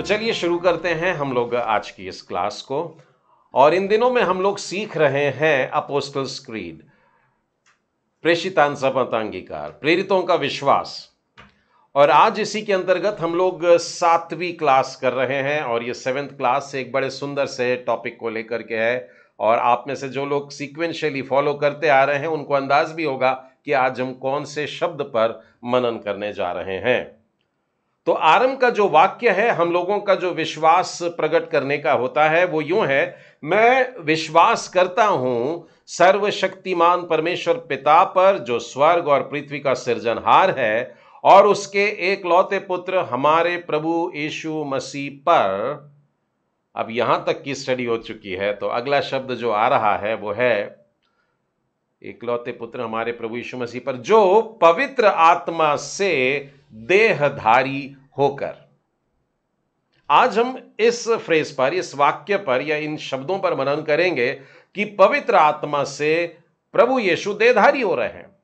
तो चलिए शुरू करते हैं हम लोग आज की इस क्लास को। और इन दिनों में हम लोग सीख रहे हैं अपोस्टल्स क्रीड प्रेषितांश अंगीकार प्रेरितों का विश्वास। और आज इसी के अंतर्गत हम लोग सातवीं क्लास कर रहे हैं और ये सेवेंथ क्लास एक बड़े सुंदर से टॉपिक को लेकर के है। और आप में से जो लोग सीक्वेंशियली फॉलो करते आ रहे हैं, उनको अंदाज भी होगा कि आज हम कौन से शब्द पर मनन करने जा रहे हैं। तो आरंभ का जो वाक्य है, हम लोगों का जो विश्वास प्रकट करने का होता है, वो यूँ है, मैं विश्वास करता हूँ सर्वशक्तिमान परमेश्वर पिता पर जो स्वर्ग और पृथ्वी का सृजनहार है और उसके एक लौते पुत्र हमारे प्रभु यीशु मसीह पर। अब यहाँ तक की स्टडी हो चुकी है तो अगला शब्द जो आ रहा है, वो है एकलौते पुत्र हमारे प्रभु यीशु मसीह पर, जो पवित्र आत्मा से देहधारी होकर। आज हम इस फ्रेज पर, इस वाक्य पर या इन शब्दों पर मनन करेंगे कि पवित्र आत्मा से प्रभु यीशु देहधारी हो रहे हैं।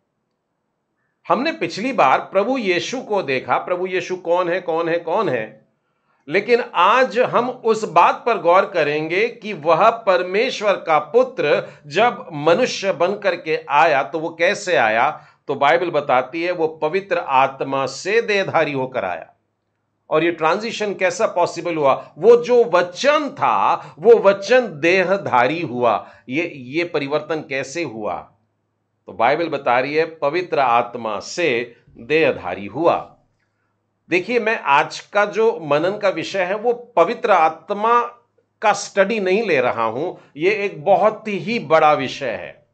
हमने पिछली बार प्रभु यीशु को देखा। प्रभु यीशु कौन है कौन है कौन है? लेकिन आज हम उस बात पर गौर करेंगे कि वह परमेश्वर का पुत्र जब मनुष्य बनकर के आया तो वो कैसे आया? तो बाइबल बताती है, वो पवित्र आत्मा से देहधारी होकर आया। और ये ट्रांजिशन कैसा पॉसिबल हुआ? वो जो वचन था, वो वचन देहधारी हुआ। ये ये परिवर्तन कैसे हुआ? तो बाइबल बता रही है, पवित्र आत्मा से देहधारी हुआ। देखिए, मैं आज का जो मनन का विषय है, वो पवित्र आत्मा का स्टडी नहीं ले रहा हूँ। ये एक बहुत ही बड़ा विषय है।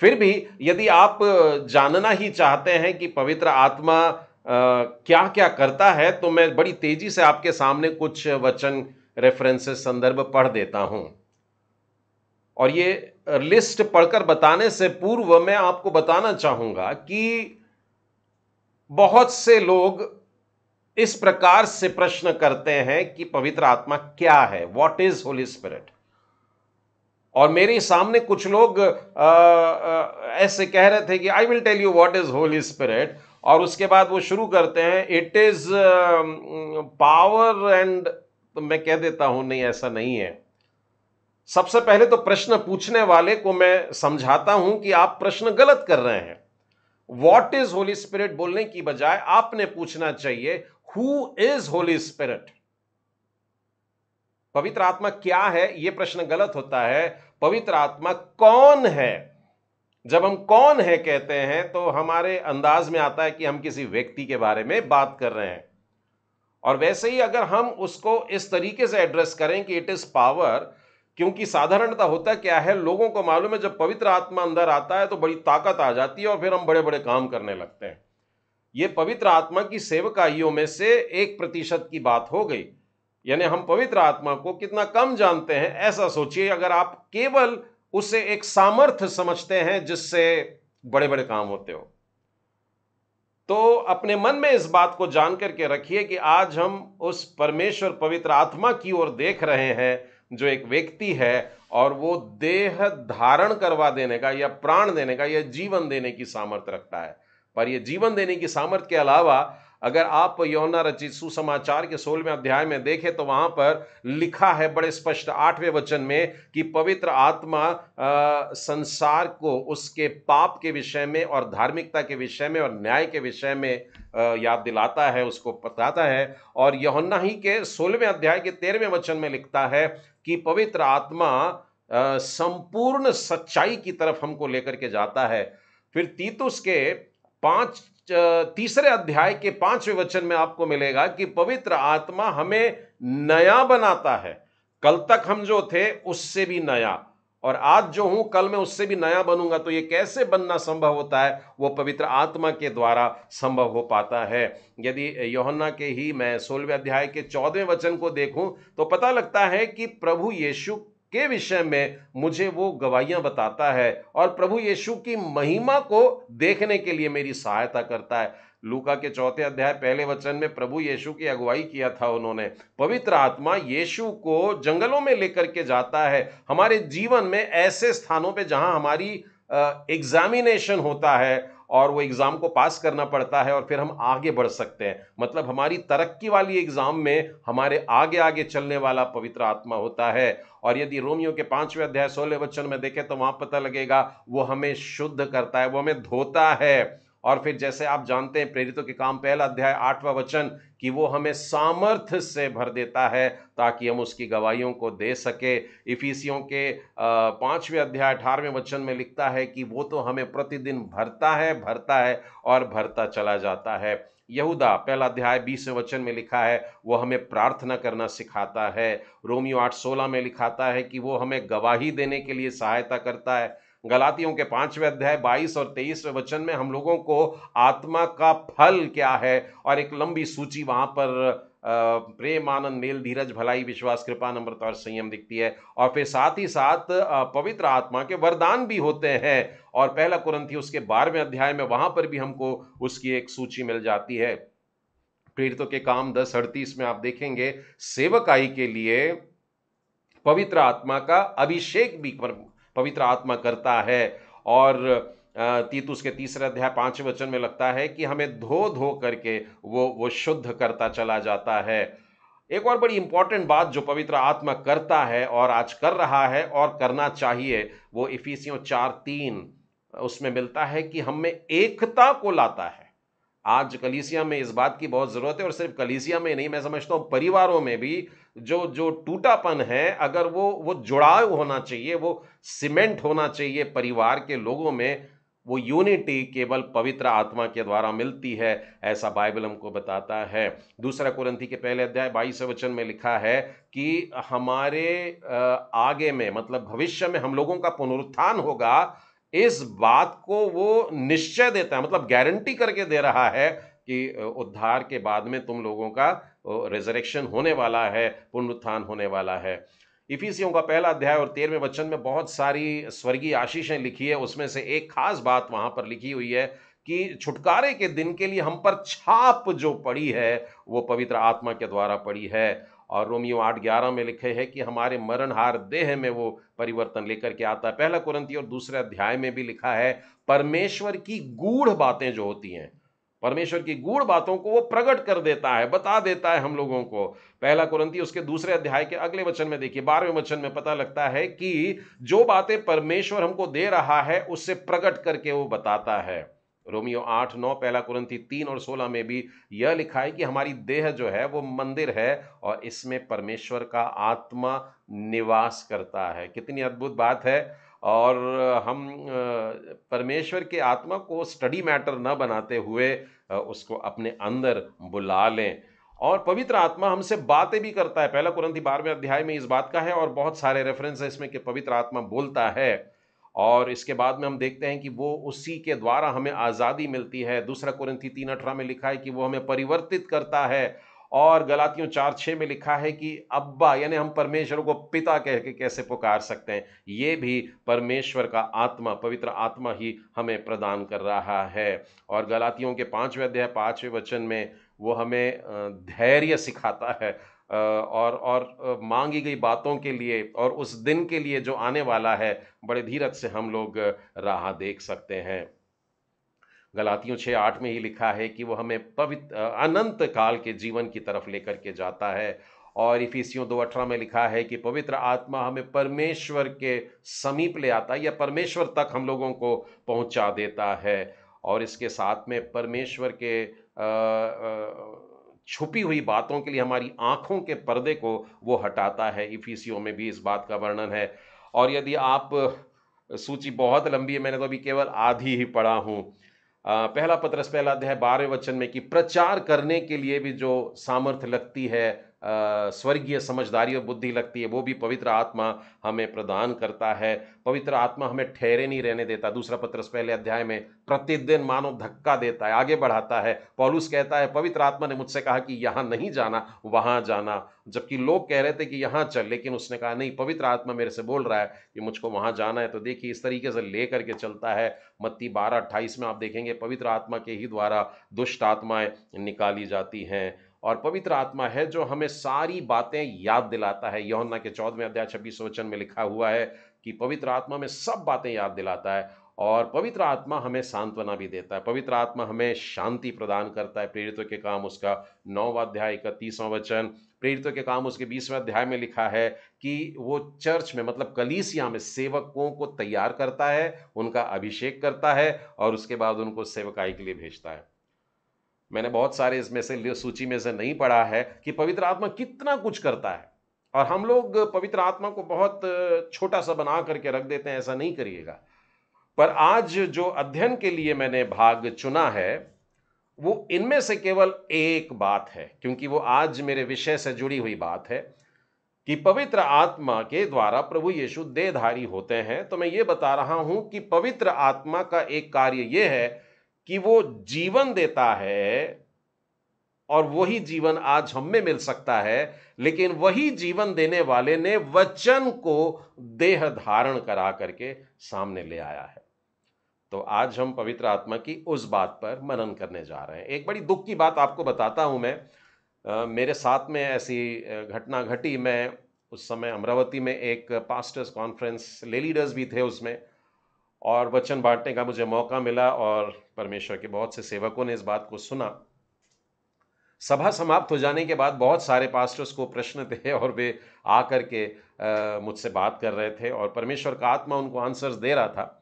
फिर भी यदि आप जानना ही चाहते हैं कि पवित्र आत्मा क्या क्या करता है तो मैं बड़ी तेज़ी से आपके सामने कुछ वचन रेफरेंसेस संदर्भ पढ़ देता हूँ। और ये लिस्ट पढ़कर बताने से पूर्व मैं आपको बताना चाहूँगा कि बहुत से लोग इस प्रकार से प्रश्न करते हैं कि पवित्र आत्मा क्या है? वॉट इज़ होली स्पिरिट और मेरे सामने कुछ लोग आ, आ, ऐसे कह रहे थे कि I will tell you what is holy spirit और उसके बाद वो शुरू करते हैं इट इज़ पावर एंड मैं कह देता हूँ नहीं ऐसा नहीं है। सबसे पहले तो प्रश्न पूछने वाले को मैं समझाता हूँ कि आप प्रश्न गलत कर रहे हैं। वॉट इज़ होली स्पिरिट बोलने की बजाय आपने पूछना चाहिए हु इज़ होली स्पिरिट पवित्र आत्मा क्या है? यह प्रश्न गलत होता है। पवित्र आत्मा कौन है? जब हम कौन है कहते हैं तो हमारे अंदाज में आता है कि हम किसी व्यक्ति के बारे में बात कर रहे हैं। और वैसे ही अगर हम उसको इस तरीके से एड्रेस करें कि इट इज़ पावर क्योंकि साधारणता होता क्या है, लोगों को मालूम है, जब पवित्र आत्मा अंदर आता है तो बड़ी ताकत आ जाती है और फिर हम बड़े बड़े काम करने लगते हैं। ये पवित्र आत्मा की सेवकाइयों में से एक प्रतिशत की बात हो गई। यानी हम पवित्र आत्मा को कितना कम जानते हैं, ऐसा सोचिए। अगर आप केवल उसे एक सामर्थ्य समझते हैं जिससे बड़े बड़े काम होते हो तो अपने मन में इस बात को जान करके रखिए कि आज हम उस परमेश्वर पवित्र आत्मा की ओर देख रहे हैं, जो एक व्यक्ति है, और वो देह धारण करवा देने का या प्राण देने का या जीवन देने की सामर्थ्य रखता है। पर यह जीवन देने की सामर्थ्य के अलावा अगर आप यौना रचित सुसमाचार के सोलहवें अध्याय में देखें तो वहाँ पर लिखा है बड़े स्पष्ट आठवें वचन में कि पवित्र आत्मा आ, संसार को उसके पाप के विषय में और धार्मिकता के विषय में और न्याय के विषय में आ, याद दिलाता है उसको बताता है। और यौना ही के सोलहवें अध्याय के तेरहवें वचन में लिखता है कि पवित्र आत्मा संपूर्ण सच्चाई की तरफ़ हमको लेकर के जाता है। फिर तीतुस के पाँच तीसरे अध्याय के पाँचवें वचन में आपको मिलेगा कि पवित्र आत्मा हमें नया बनाता है। कल तक हम जो थे, उससे भी नया। और आज जो हूँ, कल मैं उससे भी नया बनूँगा। तो ये कैसे बनना संभव होता है? वो पवित्र आत्मा के द्वारा संभव हो पाता है। यदि योहन्ना के ही मैं सोलहवें अध्याय के चौदहवें वचन को देखूँ तो पता लगता है कि प्रभु यीशु के विषय में मुझे वो गवाहियाँ बताता है और प्रभु यीशु की महिमा को देखने के लिए मेरी सहायता करता है। लूका के चौथे अध्याय पहले वचन में प्रभु यीशु की अगुवाई किया था उन्होंने। पवित्र आत्मा यीशु को जंगलों में लेकर के जाता है। हमारे जीवन में ऐसे स्थानों पे जहाँ हमारी एग्जामिनेशन होता है और वो एग्ज़ाम को पास करना पड़ता है और फिर हम आगे बढ़ सकते हैं। मतलब हमारी तरक्की वाली एग्ज़ाम में हमारे आगे आगे चलने वाला पवित्र आत्मा होता है। और यदि रोमियो के पाँचवें अध्याय सोलह वचन में देखें तो वहाँ पता लगेगा, वो हमें शुद्ध करता है, वो हमें धोता है। और फिर जैसे आप जानते हैं, प्रेरितों के काम पहला अध्याय, आठवां वचन कि वो हमें सामर्थ्य से भर देता है ताकि हम उसकी गवाहियों को दे सके। इफिसियों के पाँचवें अध्याय, अठारहवें वचन में लिखता है कि वो तो हमें प्रतिदिन भरता है भरता है और भरता चला जाता है। यहूदा, पहला अध्याय, बीसवें वचन में लिखा है, वो हमें प्रार्थना करना सिखाता है। रोमियो आठ सोलह में लिखाता है कि वो हमें गवाही देने के लिए सहायता करता है। गलातियों के पाँचवें अध्याय, बाईस और तेईसवें वचन में हम लोगों को आत्मा का फल क्या है? और एक लंबी सूची वहाँ पर प्रेम आनंद मेल धीरज भलाई, विश्वास, कृपा, नम्रता और संयम दिखती है। और फिर साथ ही साथ पवित्र आत्मा के वरदान भी होते हैं। और पहला कुरंथी उसके बारहवें अध्याय में वहाँ पर भी हमको उसकी एक सूची मिल जाती है। प्रेरितों के काम दस अड़तीस में आप देखेंगे, सेवकाई के लिए पवित्र आत्मा का अभिषेक भी पवित्र आत्मा करता है। और तीतुस के तीसरे अध्याय पाँच वचन में लगता है कि हमें धो धो करके वो वो शुद्ध करता चला जाता है। एक और बड़ी इंपॉर्टेंट बात जो पवित्र आत्मा करता है और आज कर रहा है और करना चाहिए, वो इफिसियों चार तीन, उसमें मिलता है कि हमें एकता को लाता है। आज कलीसिया में इस बात की बहुत ज़रूरत है और सिर्फ़ कलीसिया में नहीं, मैं समझता हूँ परिवारों में भी जो जो टूटापन है, अगर वो वो जुड़ाव होना चाहिए, वो सीमेंट होना चाहिए परिवार के लोगों में, वो यूनिटी केवल पवित्र आत्मा के द्वारा मिलती है, ऐसा बाइबल हमको बताता है। दूसरा कुरंथी के पहले अध्याय बाईस वचन में लिखा है कि हमारे आगे में मतलब भविष्य में हम लोगों का पुनरुत्थान होगा, इस बात को वो निश्चय देता है मतलब गारंटी करके दे रहा है कि उद्धार के बाद में तुम लोगों का रिजरेक्शन होने वाला है, पुनरुत्थान होने वाला है। इफिसियों का पहला अध्याय और तेरहवें वचन में बहुत सारी स्वर्गीय आशीषें लिखी है, उसमें से एक खास बात वहाँ पर लिखी हुई है कि छुटकारे के दिन के लिए हम पर छाप जो पड़ी है, वो पवित्र आत्मा के द्वारा पड़ी है। और रोमियो आठ ग्यारह में लिखे है कि हमारे मरणहार देह में वो परिवर्तन लेकर के आता है। पहला कुरंती और दूसरे अध्याय में भी लिखा है, परमेश्वर की गूढ़ बातें जो होती हैं परमेश्वर की गूढ़ बातों को वो प्रकट कर देता है, बता देता है हम लोगों को। पहला कुरंती उसके दूसरे अध्याय के अगले वचन में देखिए, बारहवें वचन में पता लगता है कि जो बातें परमेश्वर हमको दे रहा है, उससे प्रकट करके वो बताता है। रोमियो आठ नौ, पहला कुरंती तीन और सोलह में भी यह लिखा है कि हमारी देह जो है, वो मंदिर है और इसमें परमेश्वर का आत्मा निवास करता है। कितनी अद्भुत बात है और हम परमेश्वर के आत्मा को स्टडी मैटर न बनाते हुए उसको अपने अंदर बुला लें। और पवित्र आत्मा हमसे बातें भी करता है। पहला कुरंती बारहवें अध्याय में इस बात का है और बहुत सारे रेफरेंस है इसमें कि पवित्र आत्मा बोलता है। और इसके बाद में हम देखते हैं कि वो उसी के द्वारा हमें आज़ादी मिलती है। दूसरा कुरंती तीन अठारह में लिखा है कि वो हमें परिवर्तित करता है। और गलातियों चार छः में लिखा है कि अब्बा, यानी हम परमेश्वर को पिता कह के कैसे पुकार सकते हैं? ये भी परमेश्वर का आत्मा, पवित्र आत्मा ही हमें प्रदान कर रहा है। और गलातियों के पाँचवें अध्याय, पाँचवें वचन में वो हमें धैर्य सिखाता है और और मांगी गई बातों के लिए और उस दिन के लिए जो आने वाला है, बड़े धीरज से हम लोग राह देख सकते हैं। गलातियों छः आठ में ही लिखा है कि वो हमें पवित्र अनंत काल के जीवन की तरफ़ लेकर के जाता है। और इफिसियों दो अठारह में लिखा है कि पवित्र आत्मा हमें परमेश्वर के समीप ले आता है या परमेश्वर तक हम लोगों को पहुँचा देता है। और इसके साथ में परमेश्वर के छुपी हुई बातों के लिए हमारी आँखों के पर्दे को वो हटाता है। इफिसियों में भी इस बात का वर्णन है। और यदि आप सूची बहुत लंबी है, मैंने तो अभी केवल आधी ही पढ़ा हूँ। पहला पत्रस पहला अध्याय बारहवें वचन में कि प्रचार करने के लिए भी जो सामर्थ्य लगती है स्वर्गीय समझदारी और बुद्धि लगती है, वो भी पवित्र आत्मा हमें प्रदान करता है। पवित्र आत्मा हमें ठहरे नहीं रहने देता। दूसरा पत्र पहले अध्याय में, प्रतिदिन मानो धक्का देता है, आगे बढ़ाता है। पॉलुस कहता है, पवित्र आत्मा ने मुझसे कहा कि यहाँ नहीं जाना, वहाँ जाना। जबकि लोग कह रहे थे कि यहाँ चल, लेकिन उसने कहा, नहीं, पवित्र आत्मा मेरे से बोल रहा है कि मुझको वहाँ जाना है। तो देखिए, इस तरीके से ले करके चलता है। मत्ती बारह अट्ठाईस में आप देखेंगे, पवित्र आत्मा के ही द्वारा दुष्ट आत्माएँ निकाली जाती हैं। और पवित्र आत्मा है जो हमें सारी बातें याद दिलाता है। यौना के चौदहवें अध्याय छब्बीस वचन में लिखा हुआ है कि पवित्र आत्मा में सब बातें याद दिलाता है और पवित्र आत्मा हमें सांत्वना भी देता है। पवित्र आत्मा हमें शांति प्रदान करता है। प्रेरितों के काम उसका नौवा अध्याय इकतीसवां वचन, प्रेरितों के काम उसके बीसवें अध्याय में लिखा है कि वो चर्च में मतलब कलीसिया में सेवकों को तैयार करता है, उनका अभिषेक करता है और उसके बाद उनको सेवकाई के लिए भेजता है। मैंने बहुत सारे इसमें से सूची में से नहीं पढ़ा है कि पवित्र आत्मा कितना कुछ करता है। और हम लोग पवित्र आत्मा को बहुत छोटा सा बना करके रख देते हैं, ऐसा नहीं करिएगा। पर आज जो अध्ययन के लिए मैंने भाग चुना है, वो इनमें से केवल एक बात है, क्योंकि वो आज मेरे विषय से जुड़ी हुई बात है कि पवित्र आत्मा के द्वारा प्रभु यीशु देहधारी होते हैं। तो मैं ये बता रहा हूँ कि पवित्र आत्मा का एक कार्य यह है कि वो जीवन देता है और वही जीवन आज हम में मिल सकता है लेकिन वही जीवन देने वाले ने वचन को देह धारण करा करके सामने ले आया है। तो आज हम पवित्र आत्मा की उस बात पर मनन करने जा रहे हैं। एक बड़ी दुख की बात आपको बताता हूँ मैं। आ, मेरे साथ में ऐसी घटना घटी। मैं उस समय अमरावती में एक पास्टर्स कॉन्फ्रेंस ले लीडर्स भी थे उसमें। और वचन बांटने का मुझे मौका मिला और परमेश्वर के बहुत से सेवकों ने इस बात को सुना। सभा समाप्त हो जाने के बाद बहुत सारे पास्टर्स को प्रश्न थे और वे आकर के मुझसे बात कर रहे थे और परमेश्वर का आत्मा उनको आंसर्स दे रहा था।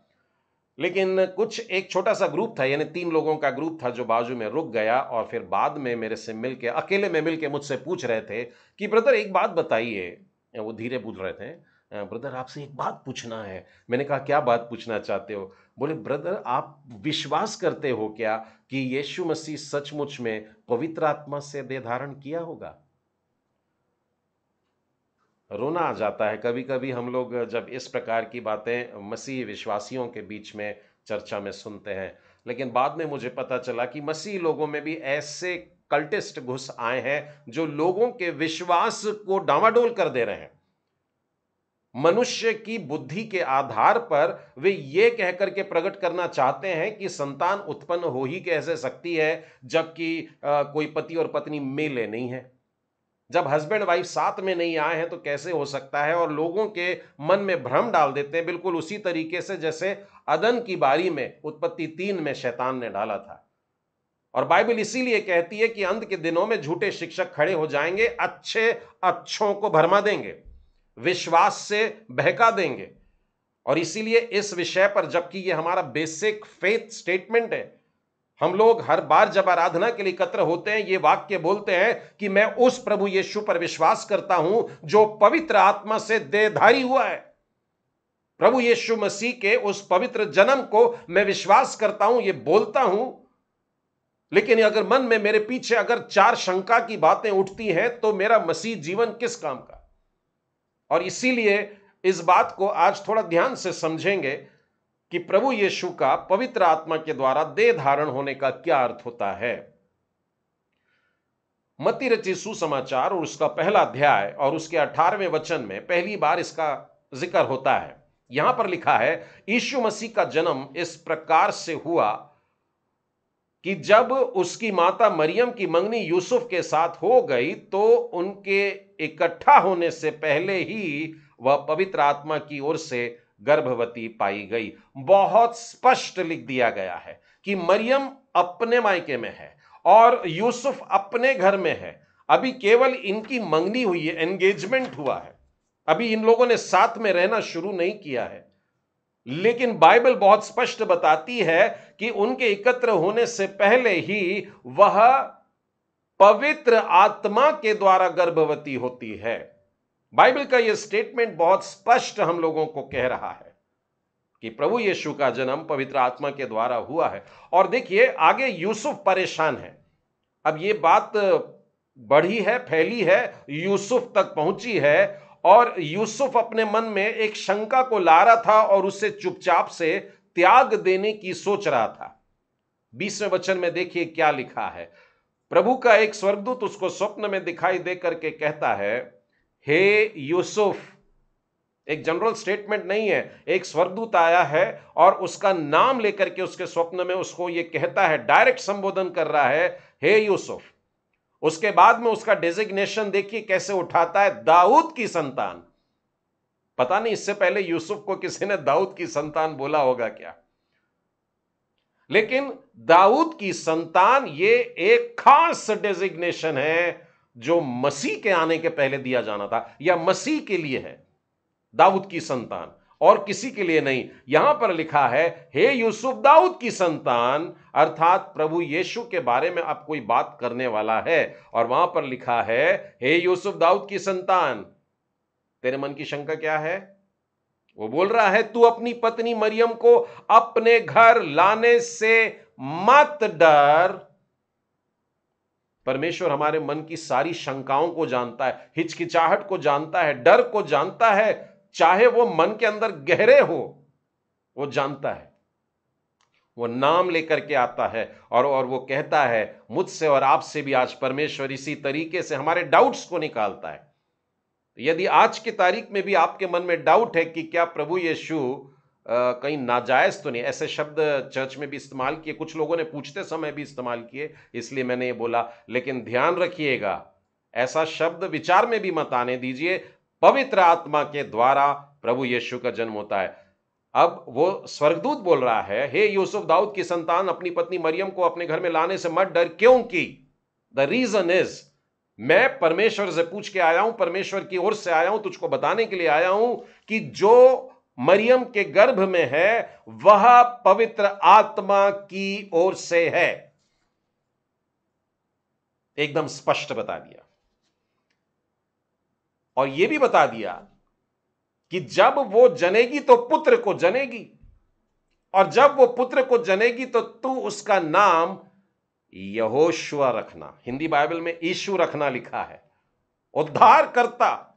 लेकिन कुछ एक छोटा सा ग्रुप था, यानी तीन लोगों का ग्रुप था जो बाजू में रुक गया और फिर बाद में मेरे से मिल के अकेले में मिल के मुझसे पूछ रहे थे कि, ब्रदर, एक बात बताइए। वो धीरे पूछ रहे थे ब्रदर, आपसे एक बात पूछना है। मैंने कहा, क्या बात पूछना चाहते हो? बोले, ब्रदर, आप विश्वास करते हो क्या कि यीशु मसीह सचमुच में पवित्र आत्मा से दे धारण किया होगा? रोना आ जाता है। कभी कभी हम लोग जब इस प्रकार की बातें मसीह विश्वासियों के बीच में चर्चा में सुनते हैं, लेकिन बाद में मुझे पता चला कि मसीह लोगों में भी ऐसे कल्टिस्ट घुस आए हैं जो लोगों के विश्वास को डावाडोल कर दे रहे हैं। मनुष्य की बुद्धि के आधार पर वे ये कहकर के प्रकट करना चाहते हैं कि संतान उत्पन्न हो ही कैसे सकती है, जबकि कोई पति और पत्नी मेले नहीं है। जब हस्बैंड वाइफ साथ में नहीं आए हैं तो कैसे हो सकता है? और लोगों के मन में भ्रम डाल देते हैं, बिल्कुल उसी तरीके से जैसे अदन की बारी में उत्पत्ति तीन में शैतान ने डाला था। और बाइबल इसीलिए कहती है कि अंत के दिनों में झूठे शिक्षक खड़े हो जाएँगे, अच्छे अच्छों को भरमा देंगे। विश्वास से बहका देंगे। और इसीलिए इस विषय पर जबकि ये हमारा बेसिक फेथ स्टेटमेंट है, हम लोग हर बार जब आराधना के लिए एकत्र होते हैं, ये वाक्य बोलते हैं कि मैं उस प्रभु यीशु पर विश्वास करता हूँ जो पवित्र आत्मा से देहधारी हुआ है। प्रभु यीशु मसीह के उस पवित्र जन्म को मैं विश्वास करता हूँ, ये बोलता हूँ। लेकिन अगर मन में मेरे पीछे अगर चार शंका की बातें उठती हैं तो मेरा मसीह जीवन किस काम का? और इसीलिए इस बात को आज थोड़ा ध्यान से समझेंगे कि प्रभु यीशु का पवित्र आत्मा के द्वारा देह धारण होने का क्या अर्थ होता है। मती रची सुसमाचार और उसका पहला अध्याय और उसके अठारहवें वचन में पहली बार इसका ज़िक्र होता है। यहाँ पर लिखा है, यीशु मसीह का जन्म इस प्रकार से हुआ कि जब उसकी माता मरियम की मंगनी यूसुफ के साथ हो गई तो उनके इकट्ठा होने से पहले ही वह पवित्र आत्मा की ओर से गर्भवती पाई गई। बहुत स्पष्ट लिख दिया गया है कि मरियम अपने मायके में है और यूसुफ अपने घर में है। अभी केवल इनकी मंगनी हुई है एंगेजमेंट हुआ है। अभी इन लोगों ने साथ में रहना शुरू नहीं किया है। लेकिन बाइबल बहुत स्पष्ट बताती है कि उनके एकत्र होने से पहले ही वह पवित्र आत्मा के द्वारा गर्भवती होती है। बाइबल का यह स्टेटमेंट बहुत स्पष्ट हम लोगों को कह रहा है कि प्रभु यीशु का जन्म पवित्र आत्मा के द्वारा हुआ है। और देखिए, आगे यूसुफ परेशान है। अब यह बात बढ़ी है, फैली है, यूसुफ तक पहुँची है और यूसुफ अपने मन में एक शंका को ला रहा था और उसे चुपचाप से त्याग देने की सोच रहा था। बीसवें वचन में देखिए क्या लिखा है। प्रभु का एक स्वर्गदूत उसको स्वप्न में दिखाई दे करके कहता है, हे यूसुफ, एक जनरल स्टेटमेंट नहीं है, एक स्वर्गदूत आया है और उसका नाम लेकर के उसके स्वप्न में उसको यह कहता है, डायरेक्ट संबोधन कर रहा है, हे यूसुफ, उसके बाद में उसका डेजिग्नेशन देखिए कैसे उठाता है, दाऊद की संतान। पता नहीं, इससे पहले यूसुफ को किसी ने दाऊद की संतान बोला होगा क्या? लेकिन दाऊद की संतान ये एक खास डेजिग्नेशन है जो मसीह के आने के पहले दिया जाना था, या मसीह के लिए है, दाऊद की संतान। और किसी के लिए नहीं, यहाँ पर लिखा है, हे यूसुफ, दाऊद की संतान, अर्थात प्रभु यीशु के बारे में अब कोई बात करने वाला है। और वहाँ पर लिखा है, हे यूसुफ, दाऊद की संतान तेरे मन की शंका क्या है? वो बोल रहा है, तू अपनी पत्नी मरियम को अपने घर लाने से मत डर। परमेश्वर हमारे मन की सारी शंकाओं को जानता है, हिचकिचाहट को जानता है, डर को जानता है, चाहे वो मन के अंदर गहरे हो, वो जानता है। वो नाम लेकर के आता है और और वो कहता है, मुझसे और आपसे भी आज परमेश्वर इसी तरीके से हमारे डाउट्स को निकालता है। यदि आज की तारीख में भी आपके मन में डाउट है कि क्या प्रभु यीशु कहीं नाजायज तो नहीं, ऐसे शब्द चर्च में भी इस्तेमाल किए, कुछ लोगों ने पूछते समय भी इस्तेमाल किए, इसलिए मैंने ये बोला, लेकिन ध्यान रखिएगा, ऐसा शब्द विचार में भी मत आने दीजिए, पवित्र आत्मा के द्वारा प्रभु यीशु का जन्म होता है। अब वो स्वर्गदूत बोल रहा है, हे यूसुफ दाऊद की संतान, अपनी पत्नी मरियम को अपने घर में लाने से मत डर, क्योंकि द रीजन इज़ मैं परमेश्वर से पूछ के आया हूँ, परमेश्वर की ओर से आया हूँ, तुझको बताने के लिए आया हूँ कि जो मरियम के गर्भ में है, वह पवित्र आत्मा की ओर से है। एकदम स्पष्ट बता दिया। और यह भी बता दिया कि जब वो जनेगी तो पुत्र को जनेगी, और जब वो पुत्र को जनेगी तो तू उसका नाम यहोशुआ रखना। हिंदी बाइबल में ईशु रखना लिखा है। उद्धार करता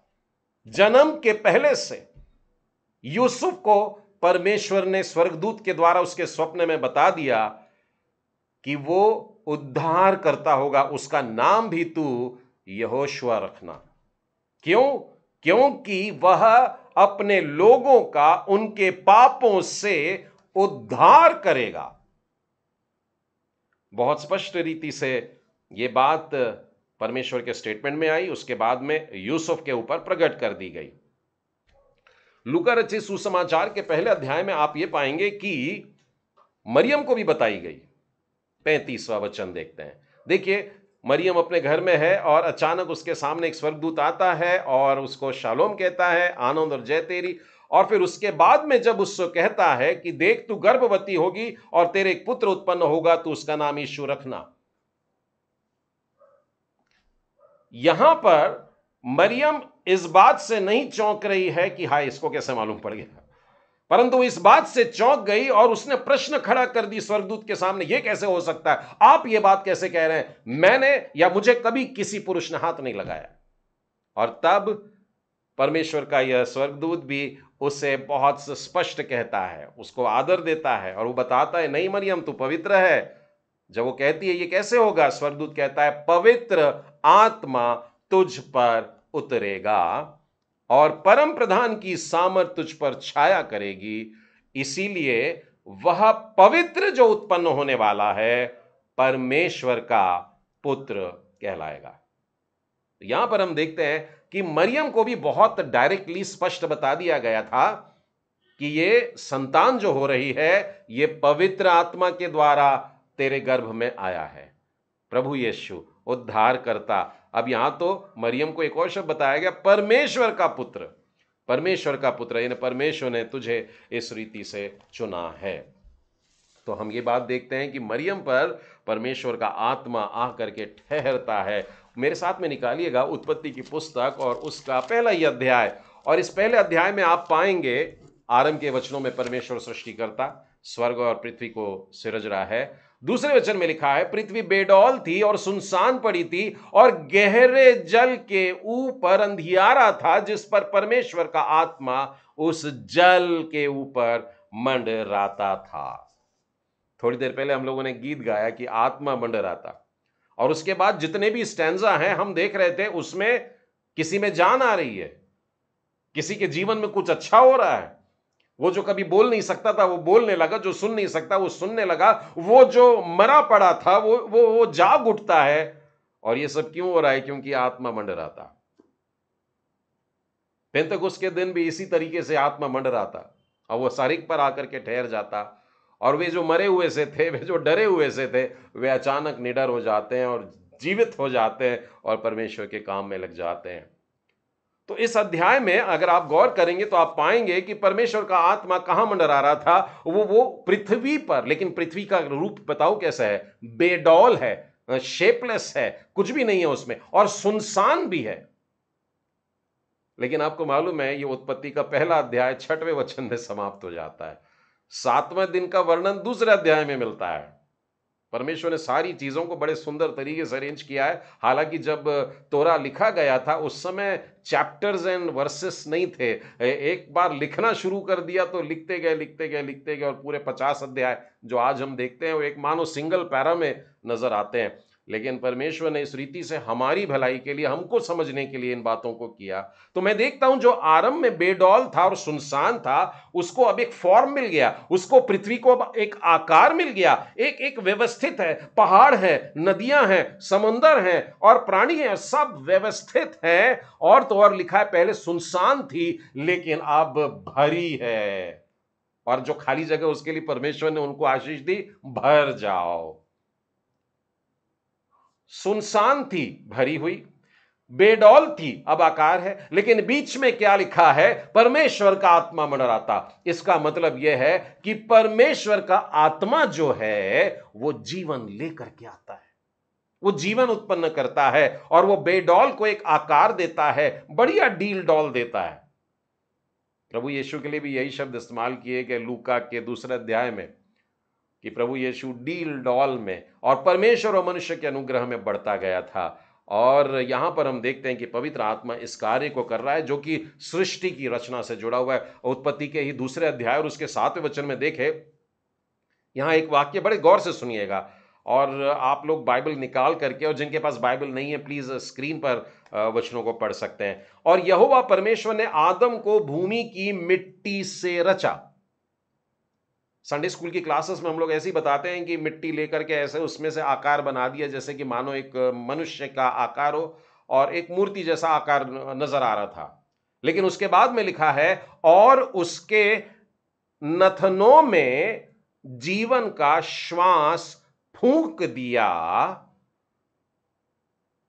जन्म के पहले से यूसुफ को परमेश्वर ने स्वर्गदूत के द्वारा उसके स्वप्न में बता दिया कि वो उद्धार करता होगा, उसका नाम भी तू यहोशुआ रखना। क्यों? क्योंकि वह अपने लोगों का, उनके पापों से उद्धार करेगा। बहुत स्पष्ट रीति से ये बात परमेश्वर के स्टेटमेंट में आई, उसके बाद में यूसुफ के ऊपर प्रकट कर दी गई। लुका रचित सुसमाचार के पहले अध्याय में आप ये पाएँगे कि मरियम को भी बताई गई। पैंतीसवा वचन देखते हैं। देखिए, मरियम अपने घर में है और अचानक उसके सामने एक स्वर्गदूत आता है और उसको शालोम कहता है, आनंद और जय तेरी। और फिर उसके बाद में जब उसको कहता है कि देख तू गर्भवती होगी और तेरे एक पुत्र उत्पन्न होगा तो उसका नाम यीशु रखना। यहाँ पर मरियम इस बात से नहीं चौंक रही है कि हाय, इसको कैसे मालूम पड़ गया? परंतु इस बात से चौंक गई और उसने प्रश्न खड़ा कर दी स्वर्गदूत के सामने यह कैसे हो सकता है? आप यह बात कैसे कह रहे हैं? मैंने या मुझे कभी किसी पुरुष ने हाथ नहीं लगाया। और तब परमेश्वर का यह स्वर्गदूत भी उसे बहुत स्पष्ट कहता है, उसको आदर देता है और वो बताता है, नहीं मरियम, तू पवित्र है। जब वो कहती है, ये कैसे होगा? स्वर्गदूत कहता है, पवित्र आत्मा तुझ पर उतरेगा और परम प्रधान की सामर तुझ पर छाया करेगी। इसीलिए वह पवित्र जो उत्पन्न होने वाला है, परमेश्वर का पुत्र कहलाएगा। यहाँ पर हम देखते हैं कि मरियम को भी बहुत डायरेक्टली स्पष्ट बता दिया गया था कि ये संतान जो हो रही है, ये पवित्र आत्मा के द्वारा तेरे गर्भ में आया है। प्रभु यीशु उद्धार करता अब यहाँ तो मरियम को एक और शब्द बताया गया, परमेश्वर का पुत्र। परमेश्वर का पुत्र यानी परमेश्वर ने तुझे इस रीति से चुना है। तो हम ये बात देखते हैं कि मरियम पर परमेश्वर का आत्मा आ करके ठहरता है मेरे साथ में निकालिएगा उत्पत्ति की पुस्तक और उसका पहला ही अध्याय। और इस पहले अध्याय में आप पाएँगे, आरंभ के वचनों में परमेश्वर सृष्टि करता स्वर्ग और पृथ्वी को सिरज रहा है। दूसरे वचन में लिखा है, पृथ्वी बेडौल थी और सुनसान पड़ी थी और गहरे जल के ऊपर अंधियारा था, जिस पर परमेश्वर का आत्मा उस जल के ऊपर मंडराता था। थोड़ी देर पहले हम लोगों ने गीत गाया कि आत्मा मंडराता। और उसके बाद जितने भी स्टैंडा हैं, हम देख रहे थे, उसमें किसी में जान आ रही है। किसी के जीवन में कुछ अच्छा हो रहा है। वो जो कभी बोल नहीं सकता था, वो बोलने लगा, जो सुन नहीं सकता, वो सुनने लगा। वो जो मरा पड़ा था, वो वो वो जाग उठता है। और ये सब क्यों हो रहा है? क्योंकि आत्मा मंड रहा था पेंतकुस के दिन भी इसी तरीके से आत्मा मंड रहा था और वो सारिक पर आकर के ठहर जाता। और वे जो मरे हुए से थे, वे जो डरे हुए से थे, वे अचानक निडर हो जाते हैं और जीवित हो जाते हैं और परमेश्वर के काम में लग जाते हैं। तो इस अध्याय में अगर आप गौर करेंगे तो आप पाएँगे कि परमेश्वर का आत्मा कहाँ मंडरा रहा था, वो वो पृथ्वी पर, लेकिन पृथ्वी का रूप बताओ कैसा है? बेडौल है, शेपलेस है, कुछ भी नहीं है उसमें, और सुनसान भी है। लेकिन आपको मालूम है, ये उत्पत्ति का पहला अध्याय छठवें वचन में समाप्त हो जाता है। सातवें दिन का वर्णन दूसरे अध्याय में मिलता है। परमेश्वर ने सारी चीज़ों को बड़े सुंदर तरीके से अरेंज किया है। हालाँकि जब तोरा लिखा गया था, उस समय चैप्टर्स एंड वर्सेस नहीं थे। एक बार लिखना शुरू कर दिया तो लिखते गए लिखते गए लिखते गए और पूरे पचास अध्याय जो आज हम देखते हैं, वो एक मानो सिंगल पैरा में नज़र आते हैं। लेकिन परमेश्वर ने इस रीति से हमारी भलाई के लिए, हमको समझने के लिए इन बातों को किया। तो मैं देखता हूँ, जो आरंभ में बेडौल था और सुनसान था, उसको अब एक फॉर्म मिल गया। उसको, पृथ्वी को अब एक आकार मिल गया। एक एक व्यवस्थित है। पहाड़ है, नदियाँ हैं, समुंदर हैं और प्राणी हैं, सब व्यवस्थित है। और तो और लिखा है, पहले सुनसान थी, लेकिन अब भरी है। और जो खाली जगह उसके लिए परमेश्वर ने उनको आशीष दी, भर जाओ। सुनसान थी, भरी हुई। बेडौल थी, अब आकार है, लेकिन बीच में क्या लिखा है? परमेश्वर का आत्मा मनराता इसका मतलब यह है कि परमेश्वर का आत्मा जो है, वो जीवन लेकर के आता है। वो जीवन उत्पन्न करता है और वो बेडौल को एक आकार देता है, बढ़िया डील डॉल देता है। प्रभु यीशु के लिए भी यही शब्द इस्तेमाल किए गए, लूका के दूसरे अध्याय में। कि प्रभु यीशु डील डॉल में और परमेश्वर और मनुष्य के अनुग्रह में बढ़ता गया था। और यहाँ पर हम देखते हैं कि पवित्र आत्मा इस कार्य को कर रहा है, जो कि सृष्टि की रचना से जुड़ा हुआ है। उत्पत्ति के ही दूसरे अध्याय और उसके सातवें वचन में देखे, यहाँ एक वाक्य बड़े गौर से सुनिएगा। और आप लोग बाइबल निकाल करके और जिनके पास बाइबल नहीं है, प्लीज़ स्क्रीन पर वचनों को पढ़ सकते हैं। और यहोवा परमेश्वर ने आदम को भूमि की मिट्टी से रचा। संडे स्कूल की क्लासेस में हम लोग ऐसे ही बताते हैं कि मिट्टी लेकर के ऐसे उसमें से आकार बना दिया, जैसे कि मानो एक मनुष्य का आकार हो और एक मूर्ति जैसा आकार नज़र आ रहा था। लेकिन उसके बाद में लिखा है, और उसके नथनों में जीवन का श्वास फूंक दिया।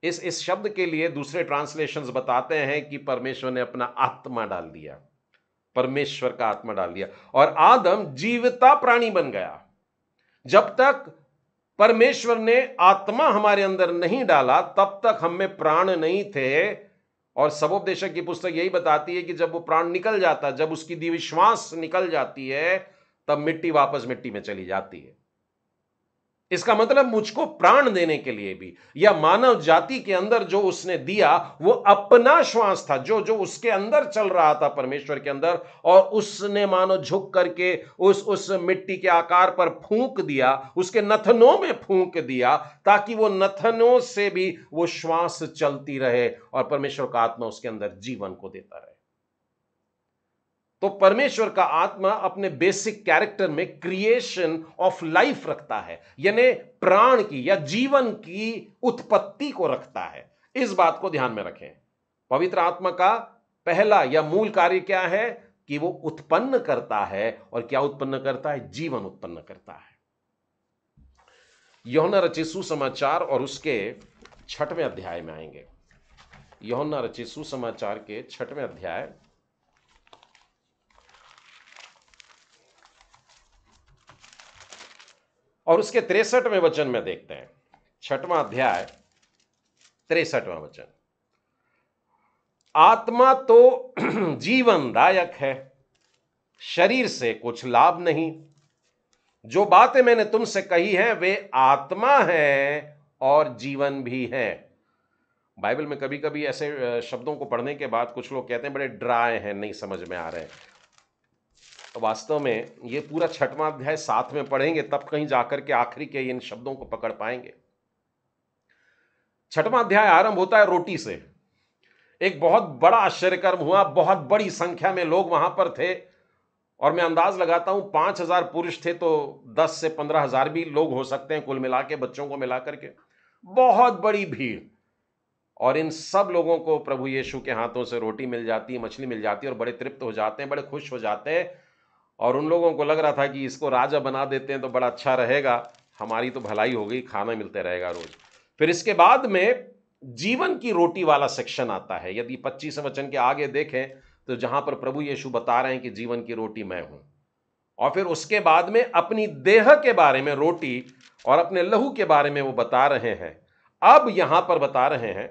इस इस शब्द के लिए दूसरे ट्रांसलेशंस बताते हैं कि परमेश्वर ने अपना आत्मा डाल दिया। परमेश्वर का आत्मा डाल दिया। और आदम जीवता प्राणी बन गया। जब तक परमेश्वर ने आत्मा हमारे अंदर नहीं डाला, तब तक हम में प्राण नहीं थे। और सबोपदेशक की पुस्तक यही बताती है कि जब वो प्राण निकल जाता, जब उसकी दिव्य श्वास निकल जाती है, तब मिट्टी वापस मिट्टी में चली जाती है। इसका मतलब मुझको प्राण देने के लिए भी, या मानव जाति के अंदर जो उसने दिया, वो अपना श्वास था, जो जो उसके अंदर चल रहा था परमेश्वर के अंदर, और उसने मानो झुक करके उस उस मिट्टी के आकार पर फूंक दिया, उसके नथनों में फूंक दिया, ताकि वो नथनों से भी वो श्वास चलती रहे, और परमेश्वर का आत्मा उसके अंदर जीवन को देता रहे। तो परमेश्वर का आत्मा अपने बेसिक कैरेक्टर में क्रिएशन ऑफ़ लाइफ रखता है, यानी प्राण की या जीवन की उत्पत्ति को रखता है। इस बात को ध्यान में रखें। पवित्र आत्मा का पहला या मूल कार्य क्या है? कि वो उत्पन्न करता है, और क्या उत्पन्न करता है? जीवन उत्पन्न करता है। यौना रचित सुसमाचार और उसके छठवें अध्याय में आएँगे। यौना रचित सुसमाचार के छठवें अध्याय और उसके तिरसठवें वचन में देखते हैं। छठवां अध्याय, तिरसठवां वचन। आत्मा तो जीवनदायक है, शरीर से कुछ लाभ नहीं। जो बातें मैंने तुमसे कही हैं, वे आत्मा है और जीवन भी है। बाइबल में कभी कभी ऐसे शब्दों को पढ़ने के बाद कुछ लोग कहते हैं, बड़े ड्राई हैं, नहीं समझ में आ रहे हैं। वास्तव में ये पूरा छठवां अध्याय साथ में पढ़ेंगे, तब कहीं जाकर के आखिरी के इन शब्दों को पकड़ पाएँगे। छठवां अध्याय आरंभ होता है रोटी से। एक बहुत बड़ा आश्चर्यकर्म हुआ, बहुत बड़ी संख्या में लोग वहाँ पर थे, और मैं अंदाज लगाता हूँ पाँच हज़ार पुरुष थे तो दस से पंद्रह हज़ार भी लोग हो सकते हैं कुल मिला के, बच्चों को मिला करके। बहुत बड़ी भीड़, और इन सब लोगों को प्रभु यीशु के हाथों से रोटी मिल जाती है मछली मिल जाती है और बड़े तृप्त हो जाते हैं, बड़े खुश हो जाते हैं और उन लोगों को लग रहा था कि इसको राजा बना देते हैं तो बड़ा अच्छा रहेगा। हमारी तो भलाई हो गई, खाना मिलते रहेगा रोज। फिर इसके बाद में जीवन की रोटी वाला सेक्शन आता है। यदि पच्चीस वचन के आगे देखें तो जहाँ पर प्रभु यीशु बता रहे हैं कि जीवन की रोटी मैं हूँ। और फिर उसके बाद में अपनी देह के बारे में, रोटी और अपने लहू के बारे में वो बता रहे हैं। अब यहाँ पर बता रहे हैं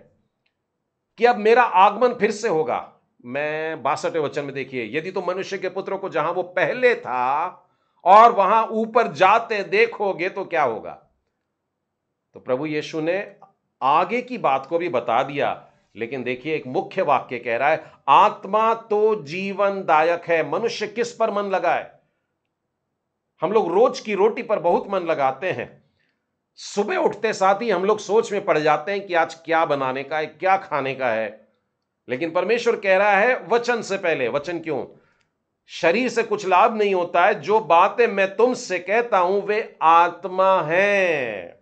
कि अब मेरा आगमन फिर से होगा। मैं बासठवें वचन में देखिए, यदि तो मनुष्य के पुत्रों को जहाँ वो पहले था और वहाँ ऊपर जाते देखोगे तो क्या होगा? तो प्रभु यीशु ने आगे की बात को भी बता दिया, लेकिन देखिए एक मुख्य वाक्य कह रहा है, आत्मा तो जीवनदायक है, मनुष्य किस पर मन लगाए? हम लोग रोज की रोटी पर बहुत मन लगाते हैं। सुबह उठते साथ ही हम लोग सोच में पड़ जाते हैं कि आज क्या बनाने का है, क्या खाने का है। लेकिन परमेश्वर कह रहा है, वचन से पहले। वचन क्यों? शरीर से कुछ लाभ नहीं होता है। जो बातें मैं तुमसे कहता हूँ, वे आत्मा है।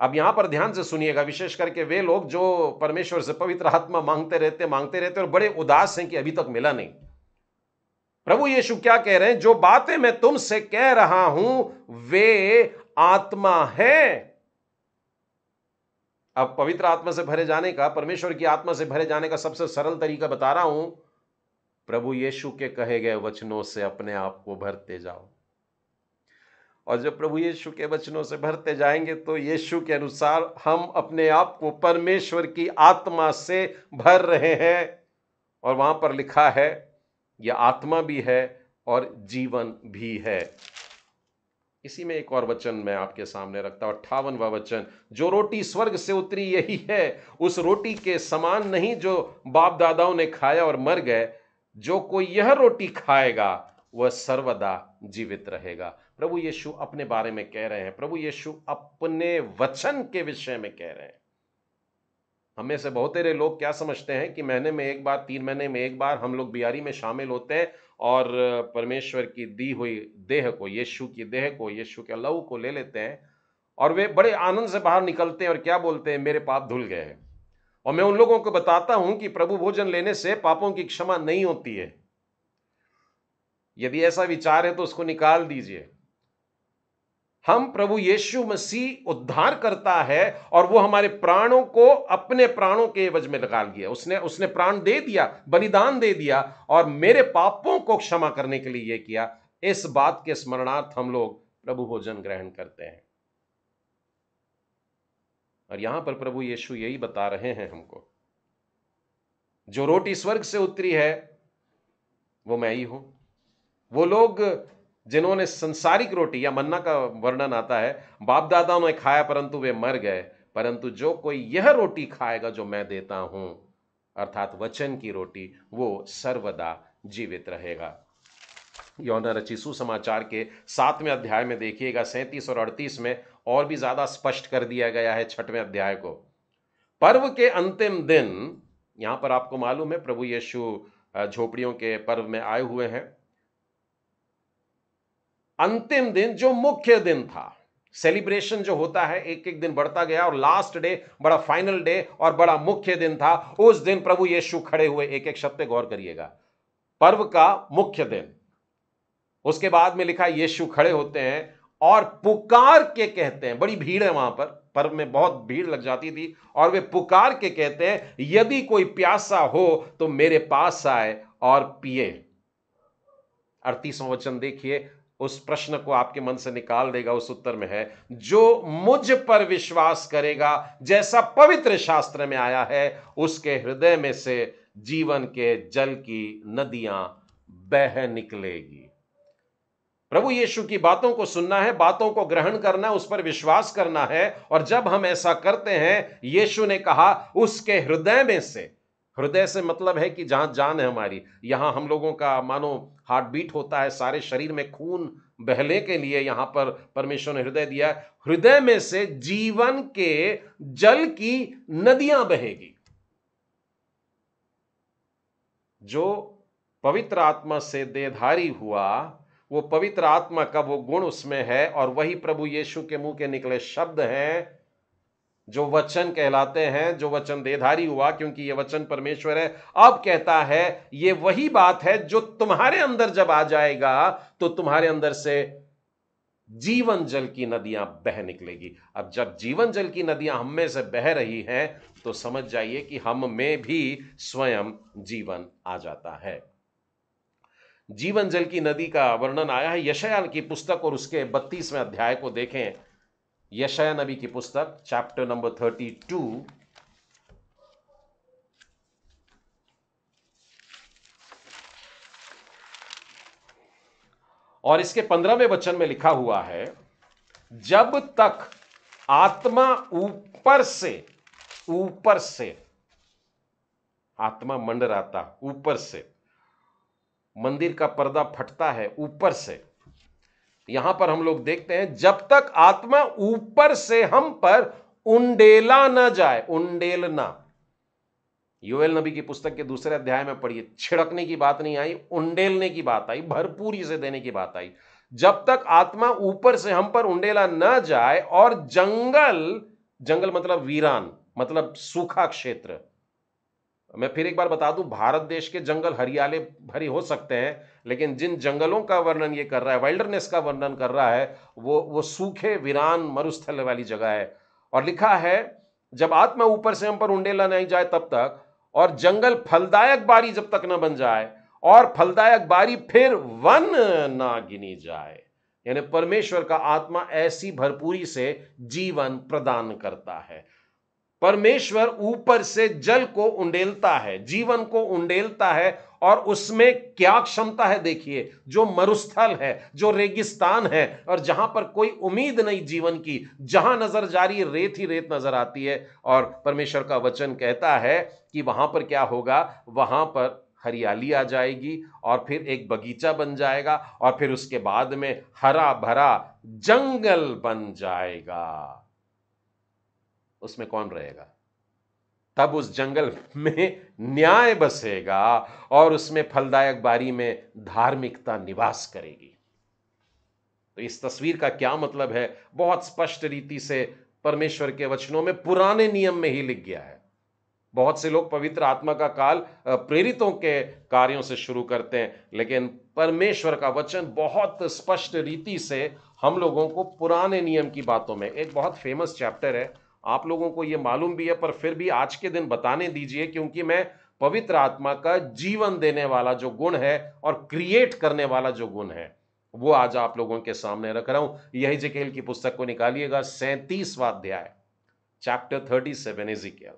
अब यहाँ पर ध्यान से सुनिएगा, विशेष करके वे लोग जो परमेश्वर से पवित्र आत्मा मांगते रहते मांगते रहते और बड़े उदास हैं कि अभी तक मिला नहीं। प्रभु यीशु क्या कह रहे हैं? जो बातें मैं तुमसे कह रहा हूँ, वे आत्मा है। अब पवित्र आत्मा से भरे जाने का, परमेश्वर की आत्मा से भरे जाने का सबसे सरल तरीका बता रहा हूँ, प्रभु यीशु के कहे गए वचनों से अपने आप को भरते जाओ। और जब प्रभु यीशु के वचनों से भरते जाएँगे तो यीशु के अनुसार हम अपने आप को परमेश्वर की आत्मा से भर रहे हैं। और वहाँ पर लिखा है, यह आत्मा भी है और जीवन भी है। इसी में एक और वचन मैं आपके सामने रखता हूँ, अट्ठावनवा वचन, जो रोटी स्वर्ग से उतरी यही है, उस रोटी के समान नहीं जो बाप दादाओं ने खाया और मर गए, जो कोई यह रोटी खाएगा, वह सर्वदा जीवित रहेगा। प्रभु यीशु अपने बारे में कह रहे हैं, प्रभु यीशु अपने वचन के विषय में कह रहे हैं। हमें से बहुत तेरे लोग क्या समझते हैं कि महीने में एक बार, तीन महीने में एक बार हम लोग बिहारी में शामिल होते हैं और परमेश्वर की दी हुई देह को, यीशु की देह को, यीशु के लहू को ले लेते हैं और वे बड़े आनंद से बाहर निकलते हैं और क्या बोलते हैं, मेरे पाप धुल गए हैं। और मैं उन लोगों को बताता हूँ कि प्रभु भोजन लेने से पापों की क्षमा नहीं होती है। यदि ऐसा विचार है तो उसको निकाल दीजिए। हम प्रभु यीशु मसीह उद्धार करता है और वो हमारे प्राणों को अपने प्राणों के एवज में लगा दिया उसने उसने प्राण दे दिया, बलिदान दे दिया और मेरे पापों को क्षमा करने के लिए यह किया। इस बात के स्मरणार्थ हम लोग प्रभु भोजन ग्रहण करते हैं। और यहाँ पर प्रभु यीशु यही बता रहे हैं हमको। जो रोटी स्वर्ग से उतरी है, वो मैं ही हूँ। वो लोग जिन्होंने संसारिक रोटी या मन्ना का वर्णन आता है बाप दादाओं ने खाया परंतु वे मर गए। परंतु जो कोई यह रोटी खाएगा जो मैं देता हूँ, अर्थात वचन की रोटी, वो सर्वदा जीवित रहेगा। यौन रची सुसमाचार के सातवें अध्याय में देखिएगा, सैंतीस और अड़तीस में और भी ज़्यादा स्पष्ट कर दिया गया है छठवें अध्याय को। पर्व के अंतिम दिन, यहाँ पर आपको मालूम है, प्रभु यीशु झोपड़ियों के पर्व में आए हुए हैं। अंतिम दिन जो मुख्य दिन था। सेलिब्रेशन जो होता है एक एक दिन बढ़ता गया और लास्ट डे बड़ा फाइनल डे और बड़ा मुख्य दिन था। उस दिन प्रभु यीशु खड़े हुए एक एक शब्द गौर करिएगा। पर्व का मुख्य दिन। उसके बाद में लिखा यीशु खड़े होते हैं और पुकार के कहते हैं। बड़ी भीड़ है वहाँ पर। पर्व में बहुत भीड़ लग जाती थी और वे पुकार के कहते हैं, यदि कोई प्यासा हो तो मेरे पास आए और पिए। अड़तीसों वचन देखिए उस प्रश्न को आपके मन से निकाल देगा, उस उत्तर में है, जो मुझ पर विश्वास करेगा, जैसा पवित्र शास्त्र में आया है, उसके हृदय में से जीवन के जल की नदियाँ बह निकलेगी। प्रभु यीशु की बातों को सुनना है, बातों को ग्रहण करना है, उस पर विश्वास करना है, और जब हम ऐसा करते हैं, यीशु ने कहा, उसके हृदय में से हृदय से मतलब है कि जहाँ जान है हमारी। यहाँ हम लोगों का, मानो हार्ट बीट होता है, सारे शरीर में खून बहले के लिए यहाँ पर परमेश्वर ने हृदय दिया हृदय में से जीवन के जल की नदियाँ बहेगी। जो पवित्र आत्मा से देधारी हुआ, वो पवित्र आत्मा का वो गुण उसमें है और वही प्रभु यीशु के मुँह के निकले शब्द हैं जो वचन कहलाते हैं, जो वचन देधारी हुआ, क्योंकि ये वचन परमेश्वर है। अब कहता है, ये वही बात है जो तुम्हारे अंदर जब आ जाएगा तो तुम्हारे अंदर से जीवन जल की नदियाँ बह निकलेगी। अब जब जीवन जल की नदियाँ हम में से बह रही हैं तो समझ जाइए कि हम में भी स्वयं जीवन आ जाता है। जीवन जल की नदी का वर्णन आया है। यशयाल की पुस्तक और उसके बत्तीसवें अध्याय को देखें। यशया नबी की पुस्तक चैप्टर नंबर थर्टी टू और इसके पंद्रहवें वचन में लिखा हुआ है, जब तक आत्मा ऊपर से ऊपर से, आत्मा मंडराता, ऊपर से, मंदिर का पर्दा फटता है, ऊपर से यहाँ पर हम लोग देखते हैं, जब तक आत्मा ऊपर से हम पर उंडेला न जाए, उंडेलना। यूएल नबी की पुस्तक के दूसरे अध्याय में पढ़िए, छिड़कने की बात नहीं आई, उंडेलने की बात आई, भरपूरी से देने की बात आई। जब तक आत्मा ऊपर से हम पर उंडेला न जाए और जंगल जंगल मतलब वीरान मतलब सूखा क्षेत्र मैं फिर एक बार बता दूँ, भारत देश के जंगल हरियाले भरी हो सकते हैं, लेकिन जिन जंगलों का वर्णन ये कर रहा है वाइल्डरनेस का वर्णन कर रहा है, वो वो सूखे, वीरान, मरुस्थल वाली जगह है। और लिखा है, जब आत्मा ऊपर से हम पर उंडेला नहीं जाए तब तक, और जंगल फलदायक बारी जब तक न बन जाए, और फलदायक बारी फिर वन ना गिनी जाए। यानी परमेश्वर का आत्मा ऐसी भरपूरी से जीवन प्रदान करता है। परमेश्वर ऊपर से जल को उंडेलता है, जीवन को उंडेलता है और उसमें क्या क्षमता है देखिए, जो मरुस्थल है, जो रेगिस्तान है और जहाँ पर कोई उम्मीद नहीं जीवन की, जहाँ नज़र जा जारी रेत ही रेत नज़र आती है और परमेश्वर का वचन कहता है कि वहाँ पर क्या होगा, वहाँ पर हरियाली आ जाएगी और फिर एक बगीचा बन जाएगा और फिर उसके बाद में हरा भरा जंगल बन जाएगा। उसमें कौन रहेगा? तब उस जंगल में न्याय बसेगा और उसमें फलदायक बारी में धार्मिकता निवास करेगी। तो इस तस्वीर का क्या मतलब है? बहुत स्पष्ट रीति से परमेश्वर के वचनों में पुराने नियम में ही लिख गया है। बहुत से लोग पवित्र आत्मा का काल प्रेरितों के कार्यों से शुरू करते हैं, लेकिन परमेश्वर का वचन बहुत स्पष्ट रीति से हम लोगों को पुराने नियम की बातों में, एक बहुत फ़ेमस चैप्टर है आप लोगों को यह मालूम भी है, पर फिर भी आज के दिन बताने दीजिए, क्योंकि मैं पवित्र आत्मा का जीवन देने वाला जो गुण है और क्रिएट करने वाला जो गुण है, वो आज आप लोगों के सामने रख रहा हूँ। यही जिकेल की पुस्तक को निकालिएगा, सैंतीसवा अध्याय चैप्टर थर्टी सेवन इजिकेल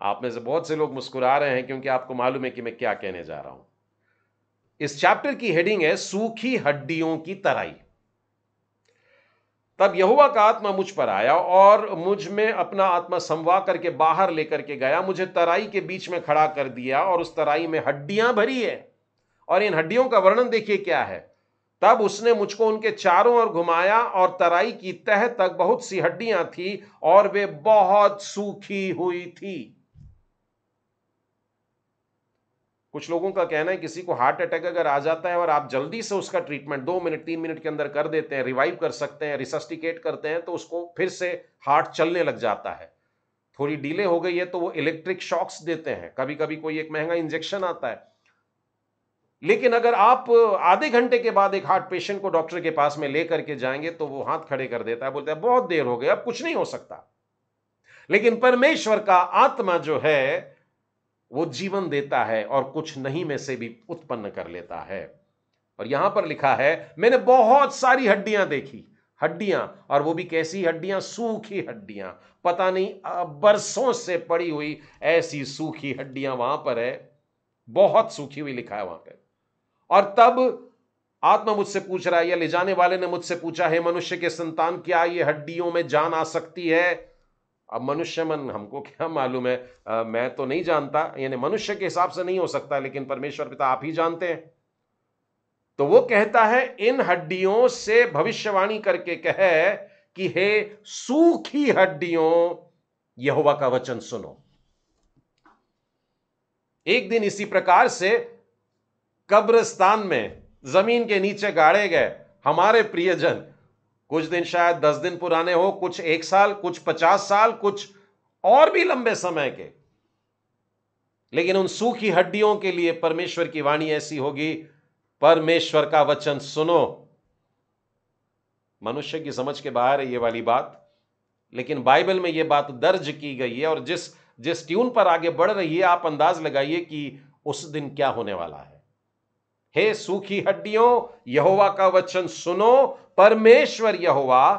आप में से बहुत से लोग मुस्कुरा रहे हैं, क्योंकि आपको मालूम है कि मैं क्या कहने जा रहा हूँ। इस चैप्टर की हेडिंग है, सूखी हड्डियों की तराई। तब यहुआ का आत्मा मुझ पर आया और मुझमें अपना आत्मा संवा करके बाहर लेकर के गया। मुझे तराई के बीच में खड़ा कर दिया और उस तराई में हड्डियाँ भरी है। और इन हड्डियों का वर्णन देखिए क्या है। तब उसने मुझको उनके चारों ओर घुमाया और तराई की तह तक बहुत सी हड्डियाँ थी और वे बहुत सूखी हुई थी। कुछ लोगों का कहना है किसी को हार्ट अटैक अगर आ जाता है और आप जल्दी से उसका ट्रीटमेंट दो मिनट, तीन मिनट के अंदर कर देते हैं रिवाइव कर सकते हैं रिसस्टिकेट करते हैं तो उसको फिर से हार्ट चलने लग जाता है। थोड़ी डिले हो गई है तो वो इलेक्ट्रिक शॉक्स देते हैं। कभी कभी कोई एक महँगा इंजेक्शन आता है। लेकिन अगर आप आधे घंटे के बाद एक हार्ट पेशेंट को डॉक्टर के पास में लेकर के जाएँगे तो वो हाथ खड़े कर देता है, बोलता है, बहुत देर हो गई, अब कुछ नहीं हो सकता। लेकिन परमेश्वर का आत्मा जो है वो जीवन देता है और कुछ नहीं में से भी उत्पन्न कर लेता है। और यहाँ पर लिखा है, मैंने बहुत सारी हड्डियाँ देखी। हड्डियाँ, और वो भी कैसी हड्डियाँ? सूखी हड्डियाँ। पता नहीं बरसों से पड़ी हुई ऐसी सूखी हड्डियाँ वहाँ पर है। बहुत सूखी हुई लिखा है वहाँ पर और तब आत्मा मुझसे पूछ रहा है, या ले जाने वाले ने मुझसे पूछा, है मनुष्य के संतान, क्या ये हड्डियों में जान आ सकती है? अब मनुष्य मन हमको क्या मालूम है? आ, मैं तो नहीं जानता यानी मनुष्य के हिसाब से नहीं हो सकता लेकिन परमेश्वर पिता आप ही जानते हैं। तो वो कहता है इन हड्डियों से भविष्यवाणी करके कहे कि हे सूखी हड्डियों यहोवा का वचन सुनो। एक दिन इसी प्रकार से कब्रस्तान में ज़मीन के नीचे गाड़े गए हमारे प्रियजन कुछ दिन शायद दस दिन पुराने हो, कुछ एक साल, कुछ पचास साल, कुछ और भी लंबे समय के। लेकिन उन सूखी हड्डियों के लिए परमेश्वर की वाणी ऐसी होगी, परमेश्वर का वचन सुनो। मनुष्य की समझ के बाहर है ये वाली बात, लेकिन बाइबल में यह बात दर्ज की गई है और जिस जिस ट्यून पर आगे बढ़ रही है, आप अंदाज लगाइए कि उस दिन क्या होने वाला है। हे सूखी हड्डियों, यहोवा का वचन सुनो परमेश्वर यहोवा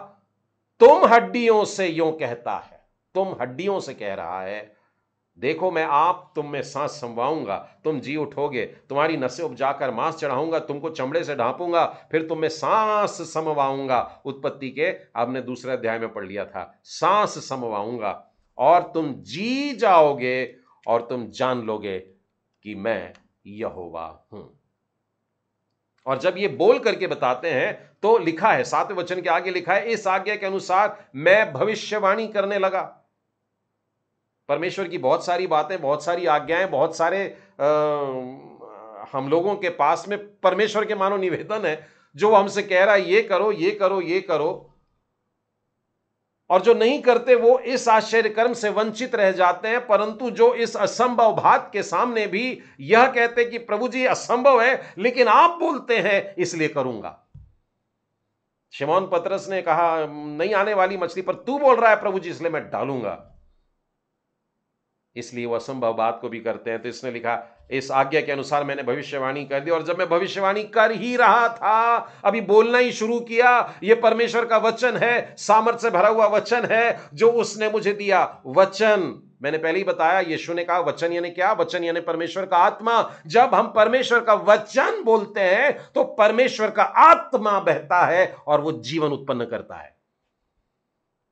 तुम हड्डियों से यूँ कहता है। तुम हड्डियों से कह रहा है, देखो, मैं आप तुम में सांस संवाऊँगा। तुम जी उठोगे, तुम्हारी नसें उपजाकर मांस चढ़ाऊँगा, तुमको चमड़े से ढांपूँगा, फिर तुम में सांस समवाऊँगा। उत्पत्ति के आपने दूसरे अध्याय में पढ़ लिया था। सांस समवाऊँगा और तुम जी जाओगे और तुम जान लोगे कि मैं यहोवा हूँ। और जब ये बोल करके बताते हैं तो लिखा है सातवें वचन के आगे लिखा है इस आज्ञा के अनुसार मैं भविष्यवाणी करने लगा। परमेश्वर की बहुत सारी बातें बहुत सारी आज्ञाएँ बहुत सारे आ, हम लोगों के पास में परमेश्वर के मानो निवेदन है जो हमसे कह रहा है ये करो ये करो ये करो। और जो नहीं करते वो इस आश्चर्य कर्म से वंचित रह जाते हैं, परंतु जो इस असंभव भात के सामने भी यह कहते कि प्रभु जी, असंभव है, लेकिन आप बोलते हैं, इसलिए करूँगा। शिमोन पत्रस ने कहा, नहीं आने वाली मछली पर तू बोल रहा है प्रभु जी, इसलिए मैं डालूँगा। इसलिए वो असंभव बात को भी करते हैं। तो इसने लिखा, इस आज्ञा के अनुसार मैंने भविष्यवाणी कर दी और जब मैं भविष्यवाणी कर ही रहा था, अभी बोलना ही शुरू किया यह परमेश्वर का वचन है, सामर्थ्य से भरा हुआ वचन है, जो उसने मुझे दिया। वचन, मैंने पहले ही बताया, यीशु ने कहा, वचन यानी क्या? वचन यानी परमेश्वर का आत्मा। जब हम परमेश्वर का वचन बोलते हैं तो परमेश्वर का आत्मा बहता है और वो जीवन उत्पन्न करता है।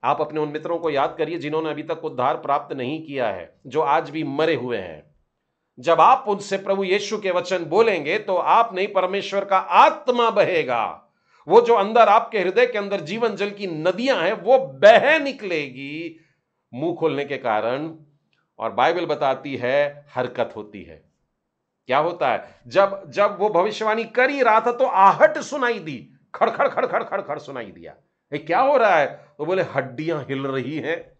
आप अपने उन मित्रों को याद करिए जिन्होंने अभी तक उद्धार प्राप्त नहीं किया है, जो आज भी मरे हुए हैं। जब आप उनसे प्रभु यीशु के वचन बोलेंगे तो आप नहीं परमेश्वर का आत्मा बहेगा। वो जो अंदर आपके हृदय के अंदर जीवन जल की नदियाँ हैं, वो बह निकलेगी। मुँह खोलने के कारण, और बाइबल बताती है, हरकत होती है। क्या होता है? जब जब वो भविष्यवाणी कर ही रहा था तो आहट सुनाई दी। खड़खड़ खड़खड़ खड़खड़ सुनाई दिया। ये क्या हो रहा है? तो बोले, हड्डियाँ हिल रही हैं।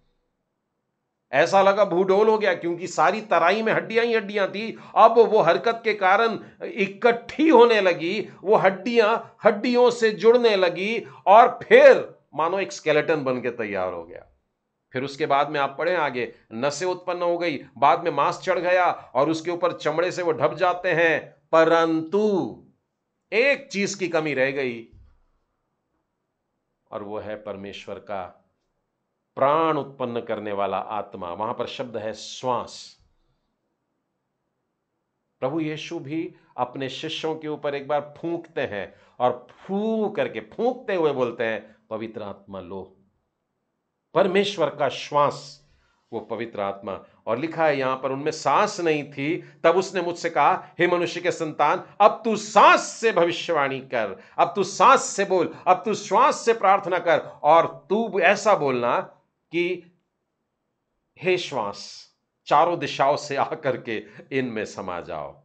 ऐसा लगा भूडोल हो गया, क्योंकि सारी तराई में हड्डियाँ ही हड्डियाँ थी। अब वो हरकत के कारण इकट्ठी होने लगी, वो हड्डियाँ हड्डियों से जुड़ने लगी, और फिर मानो एक स्केलेटन बन के तैयार हो गया। फिर उसके बाद में आप पढ़े आगे नशे उत्पन्न हो गई, बाद में मांस चढ़ गया, और उसके ऊपर चमड़े से वो ढप जाते हैं। परंतु एक चीज़ की कमी रह गई और वो है परमेश्वर का प्राण उत्पन्न करने वाला आत्मा। वहाँ पर शब्द है श्वास। प्रभु यीशु भी अपने शिष्यों के ऊपर एक बार फूंकते हैं और फू करके, फूंकते हुए बोलते हैं, पवित्र आत्मा लो। परमेश्वर का श्वास वो पवित्र आत्मा। और लिखा है यहाँ पर, उनमें सांस नहीं थी, तब उसने मुझसे कहा, हे मनुष्य के संतान, अब तू सांस से भविष्यवाणी कर। अब तू सांस से बोल, अब तू श्वास से प्रार्थना कर। और तू ऐसा बोलना कि, हे श्वास, चारों दिशाओं से आकर के इनमें समा जाओ।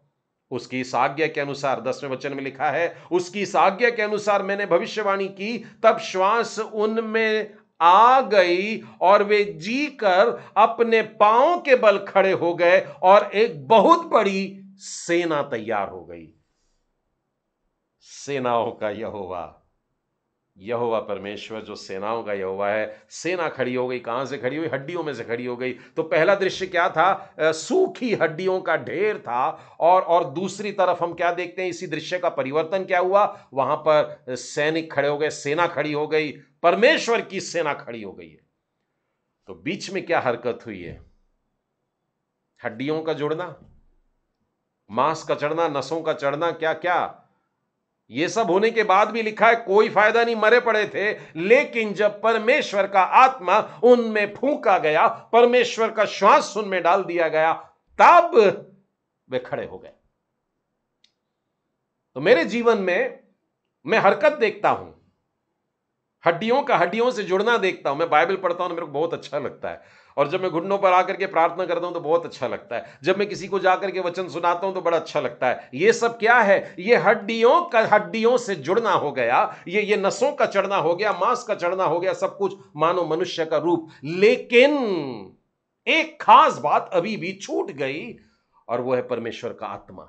उसकी इस आज्ञा के अनुसार, दसवें वचन में लिखा है, उसकी इस आज्ञा के अनुसार मैंने भविष्यवाणी की, तब श्वास उनमें आ गई और वे जी कर अपने पाँव के बल खड़े हो गए और एक बहुत बड़ी सेना तैयार हो गई। सेनाओं का यह यहोवा यहोवा परमेश्वर, जो सेनाओं का यहोवा है, सेना खड़ी हो गई, कहाँ से खड़ी हुई? हड्डियों में से खड़ी हो गई। तो पहला दृश्य क्या था? सूखी हड्डियों का ढेर था। और और दूसरी तरफ़ हम क्या देखते हैं? इसी दृश्य का परिवर्तन क्या हुआ? वहाँ पर सैनिक खड़े हो गए, सेना खड़ी हो गई, परमेश्वर की सेना खड़ी हो गई है। तो बीच में क्या हरकत हुई है? हड्डियों का जुड़ना? मांस का चढ़ना? नसों का चढ़ना? क्या क्या ये सब होने के बाद भी लिखा है, कोई फ़ायदा नहीं, मरे पड़े थे। लेकिन जब परमेश्वर का आत्मा उनमें फूका गया, परमेश्वर का श्वास उनमें डाल दिया गया, तब वे खड़े हो गए। तो मेरे जीवन में मैं हरकत देखता हूँ, हड्डियों का हड्डियों से जुड़ना देखता हूँ। मैं बाइबल पढ़ता हूँ मेरे को बहुत अच्छा लगता है। और जब मैं घुटनों पर आकर के प्रार्थना करता हूँ तो बहुत अच्छा लगता है। जब मैं किसी को जाकर के वचन सुनाता हूँ तो बड़ा अच्छा लगता है। ये सब क्या है? ये हड्डियों का, हड्डियों से जुड़ना हो गया। ये ये नसों का चढ़ना हो गया, मांस का चढ़ना हो गया, सब कुछ मानो मनुष्य का रूप। लेकिन एक खास बात अभी भी छूट गई और वो है परमेश्वर का आत्मा।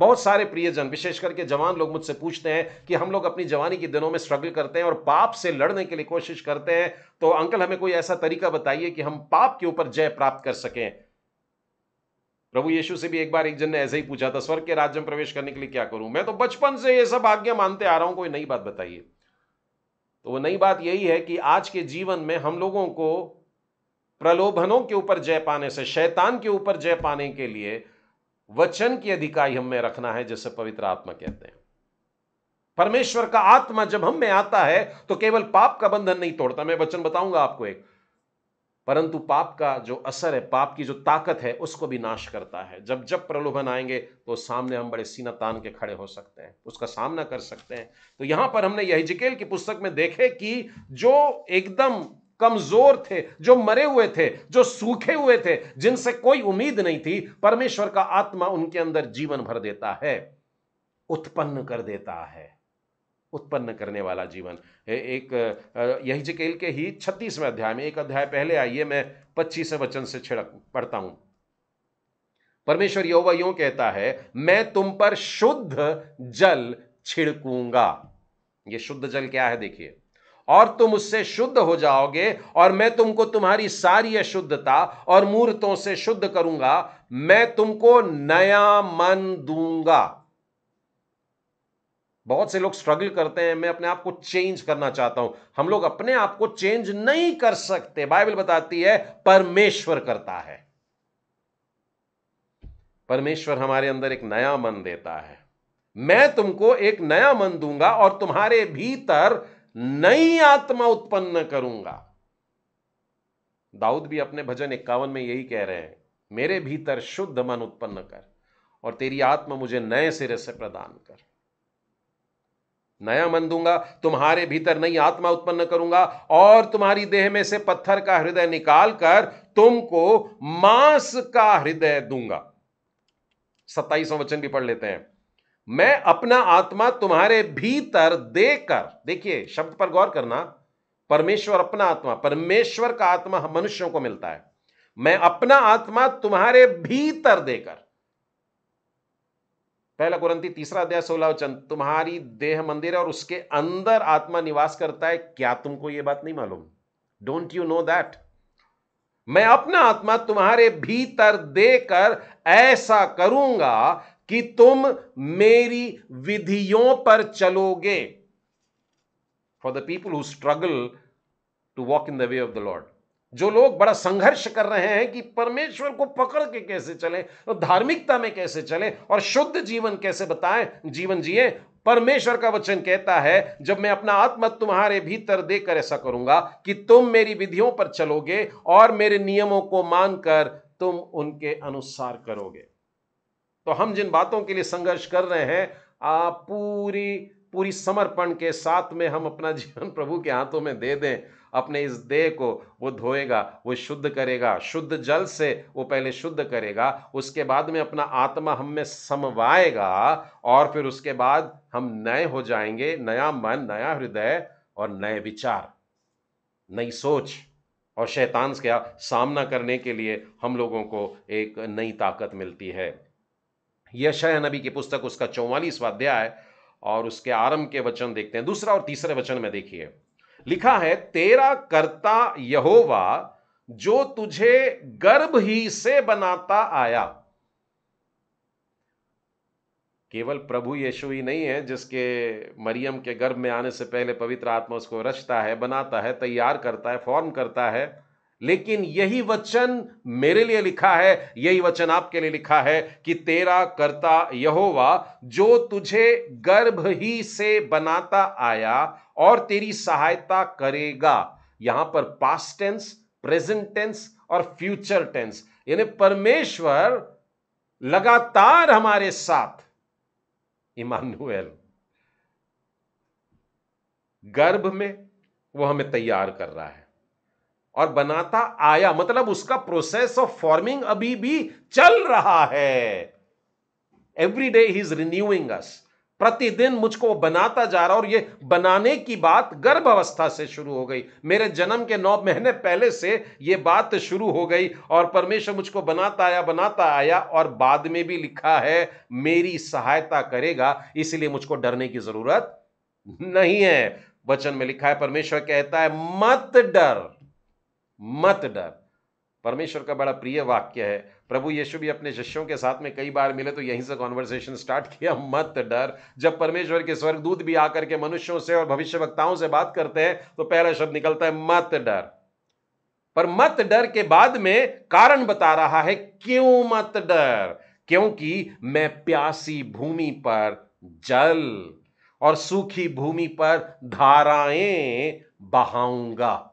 बहुत सारे प्रियजन, विशेष करके जवान लोग मुझसे पूछते हैं कि हम लोग अपनी जवानी के दिनों में स्ट्रगल करते हैं और पाप से लड़ने के लिए कोशिश करते हैं। तो अंकल, हमें कोई ऐसा तरीका बताइए कि हम पाप के ऊपर जय प्राप्त कर सकें। प्रभु यीशु से भी एक बार एक जन ने ऐसे ही पूछा था, स्वर्ग के राज्य में प्रवेश करने के लिए क्या करूँ? मैं तो बचपन से ये सब आज्ञा मानते आ रहा हूँ, कोई नई बात बताइए। तो वो नई बात यही है कि आज के जीवन में हम लोगों को प्रलोभनों के ऊपर जय पाने से, शैतान के ऊपर जय पाने के लिए वचन की अधिकाई हम में रखना है, जिसे पवित्र आत्मा कहते हैं। परमेश्वर का आत्मा जब हम में आता है तो केवल पाप का बंधन नहीं तोड़ता। मैं वचन बताऊँगा आपको एक। परंतु पाप का जो असर है, पाप की जो ताकत है, उसको भी नाश करता है। जब जब प्रलोभन आएँगे तो सामने हम बड़े सीना तान के खड़े हो सकते हैं, उसका सामना कर सकते हैं। तो यहाँ पर हमने यही जिकेल की पुस्तक में देखे कि जो एकदम कमज़ोर थे, जो मरे हुए थे, जो सूखे हुए थे, जिनसे कोई उम्मीद नहीं थी, परमेश्वर का आत्मा उनके अंदर जीवन भर देता है, उत्पन्न कर देता है। उत्पन्न करने वाला जीवन। एक यही जिकेल के ही छत्तीसवें अध्याय में, एक अध्याय पहले आइए, मैं पच्चीसवें वचन से छिड़क, पढ़ता हूँ। परमेश्वर योवा यो कहता है, मैं तुम पर शुद्ध जल छिड़कूँगा। ये शुद्ध जल क्या है, देखिए। और तुम उससे शुद्ध हो जाओगे और मैं तुमको तुम्हारी सारी अशुद्धता और मूर्तों से शुद्ध करूँगा, मैं तुमको नया मन दूँगा। बहुत से लोग स्ट्रगल करते हैं, मैं अपने आप को चेंज करना चाहता हूँ। हम लोग अपने आप को चेंज नहीं कर सकते। बाइबल बताती है, परमेश्वर करता है। परमेश्वर हमारे अंदर एक नया मन देता है। मैं तुमको एक नया मन दूँगा और तुम्हारे भीतर नई आत्मा उत्पन्न करूँगा। दाऊद भी अपने भजन इक्यावन में यही कह रहे हैं, मेरे भीतर शुद्ध मन उत्पन्न कर और तेरी आत्मा मुझे नए सिरे से प्रदान कर। नया मन दूँगा, तुम्हारे भीतर नई आत्मा उत्पन्न करूँगा और तुम्हारी देह में से पत्थर का हृदय निकाल कर तुमको मांस का हृदय दूँगा। सत्ताईसों वचन भी पढ़ लेते हैं। मैं अपना आत्मा तुम्हारे भीतर देकर, देखिए, शब्द पर गौर करना, परमेश्वर अपना आत्मा, परमेश्वर का आत्मा मनुष्यों को मिलता है। मैं अपना आत्मा तुम्हारे भीतर देकर। पहला कुरंती तीसरा अध्याय सोलह वचन, तुम्हारी देह मंदिर है और उसके अंदर आत्मा निवास करता है। क्या तुमको यह बात नहीं मालूम? डोंट यू नो दैट मैं अपना आत्मा तुम्हारे भीतर देकर ऐसा करूँगा कि तुम मेरी विधियों पर चलोगे। For the people who struggle to walk in the way of the Lord जो लोग बड़ा संघर्ष कर रहे हैं कि परमेश्वर को पकड़ के कैसे चले, और धार्मिकता में कैसे चले, और शुद्ध जीवन कैसे बताएँ, जीवन जिए। परमेश्वर का वचन कहता है, जब मैं अपना आत्मा तुम्हारे भीतर देकर ऐसा करूँगा कि तुम मेरी विधियों पर चलोगे और मेरे नियमों को मानकर तुम उनके अनुसार करोगे। तो हम जिन बातों के लिए संघर्ष कर रहे हैं, आप पूरी पूरी समर्पण के साथ में हम अपना जीवन प्रभु के हाथों में दे दें। अपने इस देह को वो धोएगा, वो शुद्ध करेगा, शुद्ध जल से वो पहले शुद्ध करेगा, उसके बाद में अपना आत्मा हम में समवाएगा और फिर उसके बाद हम नए हो जाएँगे, नया मन, नया हृदय और नए विचार, नई सोच और शैतान का सामना करने के लिए हम लोगों को एक नई ताकत मिलती है। यशय नबी की पुस्तक, उसका चौवालीसवा अध्याय और उसके आरंभ के वचन देखते हैं। दूसरा और तीसरे वचन में देखिए। लिखा है, तेरा कर्ता यहोवा, जो तुझे गर्भ ही से बनाता आया। केवल प्रभु यीशु ही नहीं है जिसके मरियम के गर्भ में आने से पहले पवित्र आत्मा उसको रचता है, बनाता है, तैयार करता है फॉर्म करता है। लेकिन यही वचन मेरे लिए लिखा है, यही वचन आपके लिए लिखा है कि तेरा कर्ता यहोवा, जो तुझे गर्भ ही से बनाता आया और तेरी सहायता करेगा। यहाँ पर पास्ट टेंस प्रेजेंट टेंस और फ्यूचर टेंस यानी परमेश्वर लगातार हमारे साथ। इमानुएल, गर्भ में वो हमें तैयार कर रहा है। और बनाता आया मतलब उसका प्रोसेस ऑफ़ फॉर्मिंग अभी भी चल रहा है। Every day he is renewing us प्रतिदिन मुझको बनाता जा रहा और ये बनाने की बात गर्भ अवस्था से शुरू हो गई। मेरे जन्म के नौ महीने पहले से ये बात शुरू हो गई और परमेश्वर मुझको बनाता आया बनाता आया और बाद में भी लिखा है, मेरी सहायता करेगा, इसलिए मुझको डरने की ज़रूरत नहीं है। वचन में लिखा है, परमेश्वर कहता है, मत डर। मत डर। परमेश्वर का बड़ा प्रिय वाक्य है। प्रभु यीशु भी अपने शिष्यों के साथ में कई बार मिले तो यहीं से कॉन्वर्सेशन स्टार्ट किया, मत डर। जब परमेश्वर के स्वर्गदूत भी आकर के मनुष्यों से और भविष्य वक्ताओं से बात करते हैं तो पहला शब्द निकलता है मत डर। पर मत डर के बाद में कारण बता रहा है, क्यों मत डर? क्योंकि मैं प्यासी भूमि पर जल और सूखी भूमि पर धाराएँ बहाऊँगा।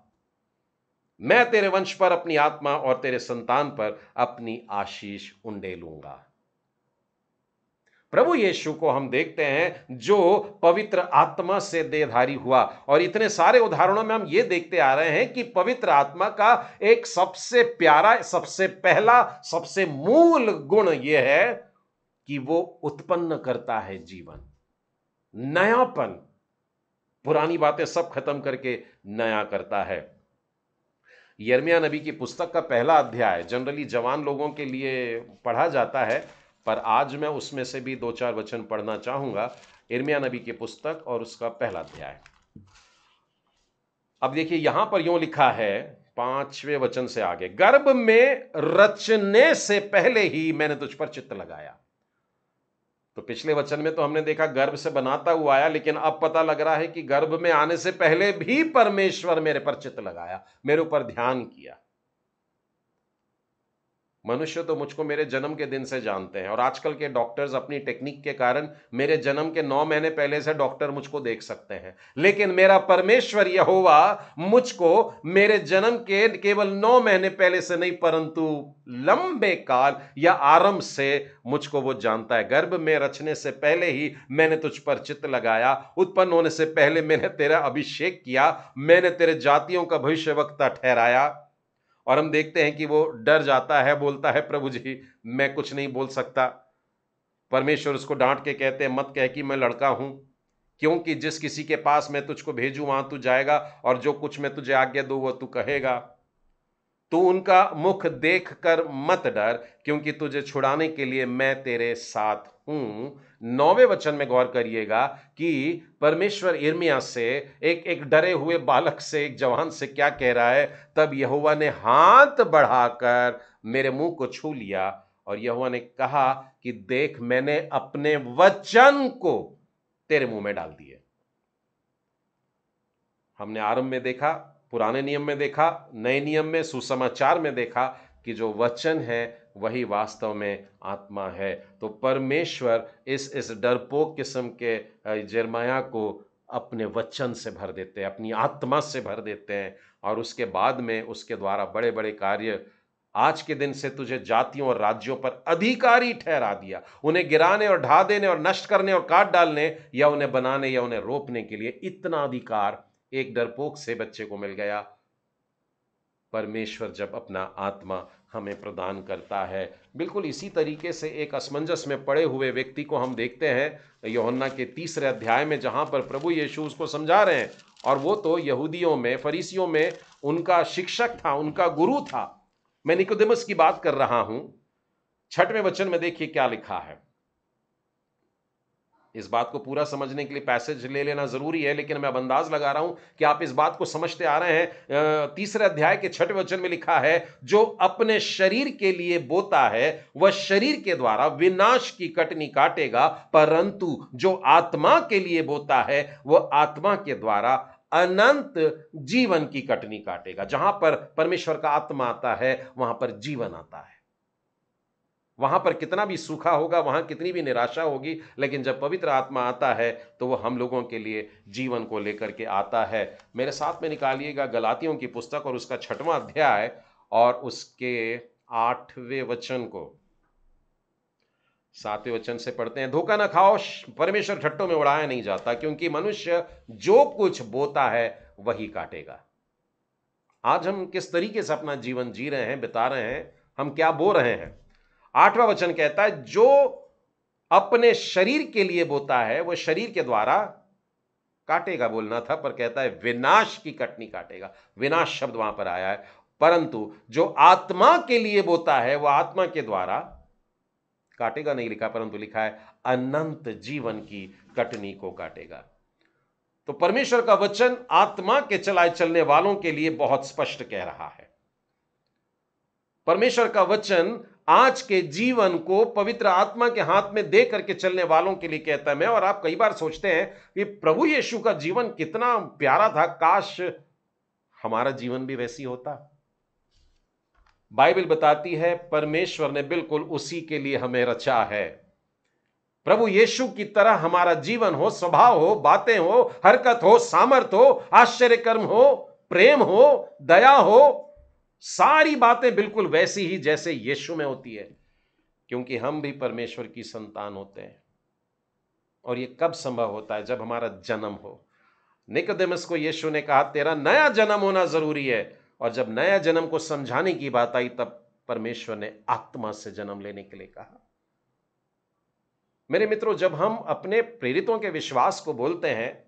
मैं तेरे वंश पर अपनी आत्मा और तेरे संतान पर अपनी आशीष उंडे लूँगा। प्रभु यीशु को हम देखते हैं जो पवित्र आत्मा से देहधारी हुआ। और इतने सारे उदाहरणों में हम ये देखते आ रहे हैं कि पवित्र आत्मा का एक सबसे प्यारा, सबसे पहला, सबसे मूल गुण यह है कि वो उत्पन्न करता है जीवन। नयापन। पुरानी बातें सब खत्म करके नया करता है। यर्मिया नबी की पुस्तक का पहला अध्याय जनरली जवान लोगों के लिए पढ़ा जाता है, पर आज मैं उसमें से भी दो चार वचन पढ़ना चाहूँगा। इर्मिया नबी की पुस्तक और उसका पहला अध्याय। अब देखिए, यहाँ पर यूँ लिखा है, पाँचवें वचन से आगे, गर्भ में रचने से पहले ही मैंने तुझ पर चित्त लगाया। तो पिछले वचन में तो हमने देखा गर्भ से बनाता हुआ आया, लेकिन अब पता लग रहा है कि गर्भ में आने से पहले भी परमेश्वर मेरे पर चित्त लगाया, मेरे ऊपर ध्यान किया। मनुष्य तो मुझको मेरे जन्म के दिन से जानते हैं और आजकल के डॉक्टर्स अपनी टेक्निक के कारण मेरे जन्म के नौ महीने पहले से डॉक्टर मुझको देख सकते हैं। लेकिन मेरा परमेश्वर यहोवा मुझको मेरे जन्म के केवल नौ महीने पहले से नहीं, परंतु लंबे काल या आरंभ से मुझको वो जानता है। गर्भ में रचने से पहले ही मैंने तुझ पर चित्त लगाया, उत्पन्न होने से पहले मैंने तेरा अभिषेक किया, मैंने तेरे जातियों का भविष्य वक्ता ठहराया। और हम देखते हैं कि वो डर जाता है, बोलता है, प्रभु जी, मैं कुछ नहीं बोल सकता। परमेश्वर उसको डांट के कहते हैं, मत कह कि मैं लड़का हूँ, क्योंकि जिस किसी के पास मैं तुझको भेजू, वहाँ तू जाएगा और जो कुछ मैं तुझे आज्ञा दूँ, वह तू कहेगा। तू उनका मुख देख कर मत डर, क्योंकि तुझे छुड़ाने के लिए मैं तेरे साथ हूँ। नौवे वचन में गौर करिएगा कि परमेश्वर इर्मिया से, एक एक डरे हुए बालक से, एक जवान से क्या कह रहा है? तब यहुआ ने हाथ बढ़ाकर मेरे मुँह को छू लिया, और यहुआ ने कहा कि देख, मैंने अपने वचन को तेरे मुँह में डाल दिए। हमने आरंभ में देखा पुराने नियम में देखा, नए नियम में, सुसमाचार में देखा कि जो वचन है, वही वास्तव में आत्मा है। तो परमेश्वर इस इस डरपोक किस्म के जरमाया को अपने वचन से भर देते हैं, अपनी आत्मा से भर देते हैं और उसके बाद में उसके द्वारा बड़े बड़े कार्य, आज के दिन से तुझे जातियों और राज्यों पर अधिकारी ठहरा दिया। उन्हें गिराने और ढा देने और नष्ट करने और काट डालने या उन्हें बनाने या उन्हें रोपने के लिए इतना अधिकार एक डरपोक से बच्चे को मिल गया। परमेश्वर जब अपना आत्मा हमें प्रदान करता है, बिल्कुल इसी तरीके से एक असमंजस में पड़े हुए व्यक्ति को हम देखते हैं, योहन्ना के तीसरे अध्याय में जहाँ पर प्रभु यीशु उसको समझा रहे हैं, और वो तो यहूदियों में, फरीसियों में उनका शिक्षक था, उनका गुरु था। मैं निकोदेमस की बात कर रहा हूँ। छठवें वचन में देखिए क्या लिखा है। इस बात को पूरा समझने के लिए पैसेज ले लेना ज़रूरी है, लेकिन मैं अब अंदाज लगा रहा हूँ कि आप इस बात को समझते आ रहे हैं। तीसरे अध्याय के छठे वचन में लिखा है, जो अपने शरीर के लिए बोता है, वह शरीर के द्वारा विनाश की कटनी काटेगा, परंतु जो आत्मा के लिए बोता है, वह आत्मा के द्वारा अनंत जीवन की कटनी काटेगा। जहाँ पर परमेश्वर का आत्मा आता है, वहाँ पर जीवन आता है। वहाँ पर कितना भी सूखा होगा, वहाँ कितनी भी निराशा होगी, लेकिन जब पवित्र आत्मा आता है तो वह हम लोगों के लिए जीवन को लेकर के आता है। मेरे साथ में निकालिएगा गलातियों की पुस्तक और उसका छठवां अध्याय और उसके आठवें वचन को। सातवें वचन से पढ़ते हैं, धोखा ना खाओ परमेश्वर ठट्टों में उड़ाया नहीं जाता, क्योंकि मनुष्य जो कुछ बोता है, वही काटेगा। आज हम किस तरीके से अपना जीवन जी रहे हैं, बिता रहे हैं, हम क्या बो रहे हैं? आठवां वचन कहता है, जो अपने शरीर के लिए बोता है वह शरीर के द्वारा काटेगा, बोलना था, पर कहता है, विनाश की कटनी काटेगा। विनाश शब्द वहाँ पर आया है। परंतु जो आत्मा के लिए बोता है वह आत्मा के द्वारा काटेगा, नहीं लिखा, परंतु लिखा है, अनंत जीवन की कटनी को काटेगा। तो परमेश्वर का वचन आत्मा के चलाए चलने वालों के लिए बहुत स्पष्ट कह रहा है। परमेश्वर का वचन आज के जीवन को पवित्र आत्मा के हाथ में दे करके चलने वालों के लिए कहता है मैं, और आप कई बार सोचते हैं कि प्रभु यीशु का जीवन कितना प्यारा था। काश हमारा जीवन भी वैसी होता। बाइबल बताती है, परमेश्वर ने बिल्कुल उसी के लिए हमें रचा है। प्रभु यीशु की तरह हमारा जीवन हो, स्वभाव हो, बातें हो, हरकत हो, सामर्थ हो आश्चर्य कर्म हो, प्रेम हो, दया हो सारी बातें बिल्कुल वैसी ही जैसे यीशु में होती है, क्योंकि हम भी परमेश्वर की संतान होते हैं। और ये कब संभव होता है? जब हमारा जन्म हो। निकोदेमस को यीशु ने कहा, तेरा नया जन्म होना ज़रूरी है। और जब नया जन्म को समझाने की बात आई, तब परमेश्वर ने आत्मा से जन्म लेने के लिए कहा। मेरे मित्रों, जब हम अपने प्रेरितों के विश्वास को बोलते हैं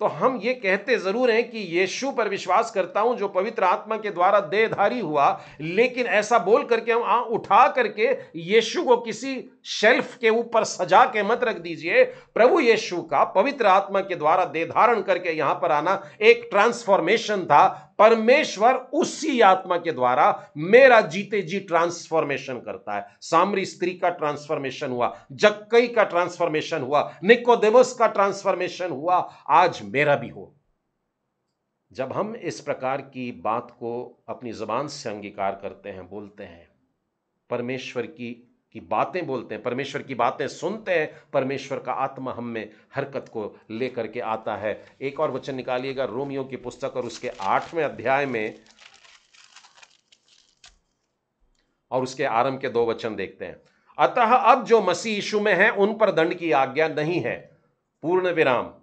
तो हम ये कहते ज़रूर हैं कि यीशु पर विश्वास करता हूँ, जो पवित्र आत्मा के द्वारा देहधारी हुआ, लेकिन ऐसा बोल करके हम आ, उठा करके यीशु को किसी शेल्फ के ऊपर सजा के मत रख दीजिए। प्रभु यीशु का पवित्र आत्मा के द्वारा देह धारण करके यहाँ पर आना एक ट्रांसफॉर्मेशन था। परमेश्वर उसी आत्मा के द्वारा मेरा जीते जी ट्रांसफॉर्मेशन करता है। सामरी स्त्री का ट्रांसफॉर्मेशन हुआ, जक्कई का ट्रांसफॉर्मेशन हुआ, निकोदेमस का ट्रांसफॉर्मेशन हुआ, आज मेरा भी हो। जब हम इस प्रकार की बात को अपनी जबान से अंगीकार करते हैं, बोलते हैं, परमेश्वर की की बातें बोलते हैं, परमेश्वर की बातें सुनते हैं, परमेश्वर का आत्मा हम में हरकत को लेकर के आता है। एक और वचन निकालिएगा, रोमियो की पुस्तक और उसके आठवें अध्याय में। और उसके आरंभ के दो वचन देखते हैं। अतः अब जो मसीह यीशु में है, उन पर दंड की आज्ञा नहीं है। पूर्ण विराम।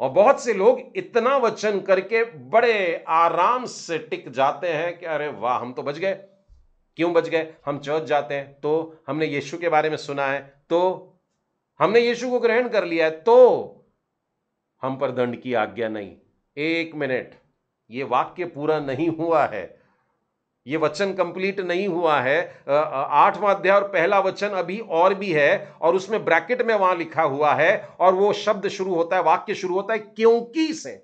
और बहुत से लोग इतना वचन करके बड़े आराम से टिक जाते हैं कि अरे वाह, हम तो बच गए। क्यों बच गए? हम चर्च जाते हैं तो हमने यीशु के बारे में सुना है तो हमने यीशु को ग्रहण कर लिया है तो हम पर दंड की आज्ञा नहीं। एक मिनट, ये वाक्य पूरा नहीं हुआ है। ये वचन कंप्लीट नहीं हुआ है। आठवां अध्याय और पहला वचन अभी और भी है, और उसमें ब्रैकेट में वहाँ लिखा हुआ है, और वो शब्द शुरू होता है, वाक्य शुरू होता है, क्योंकि से।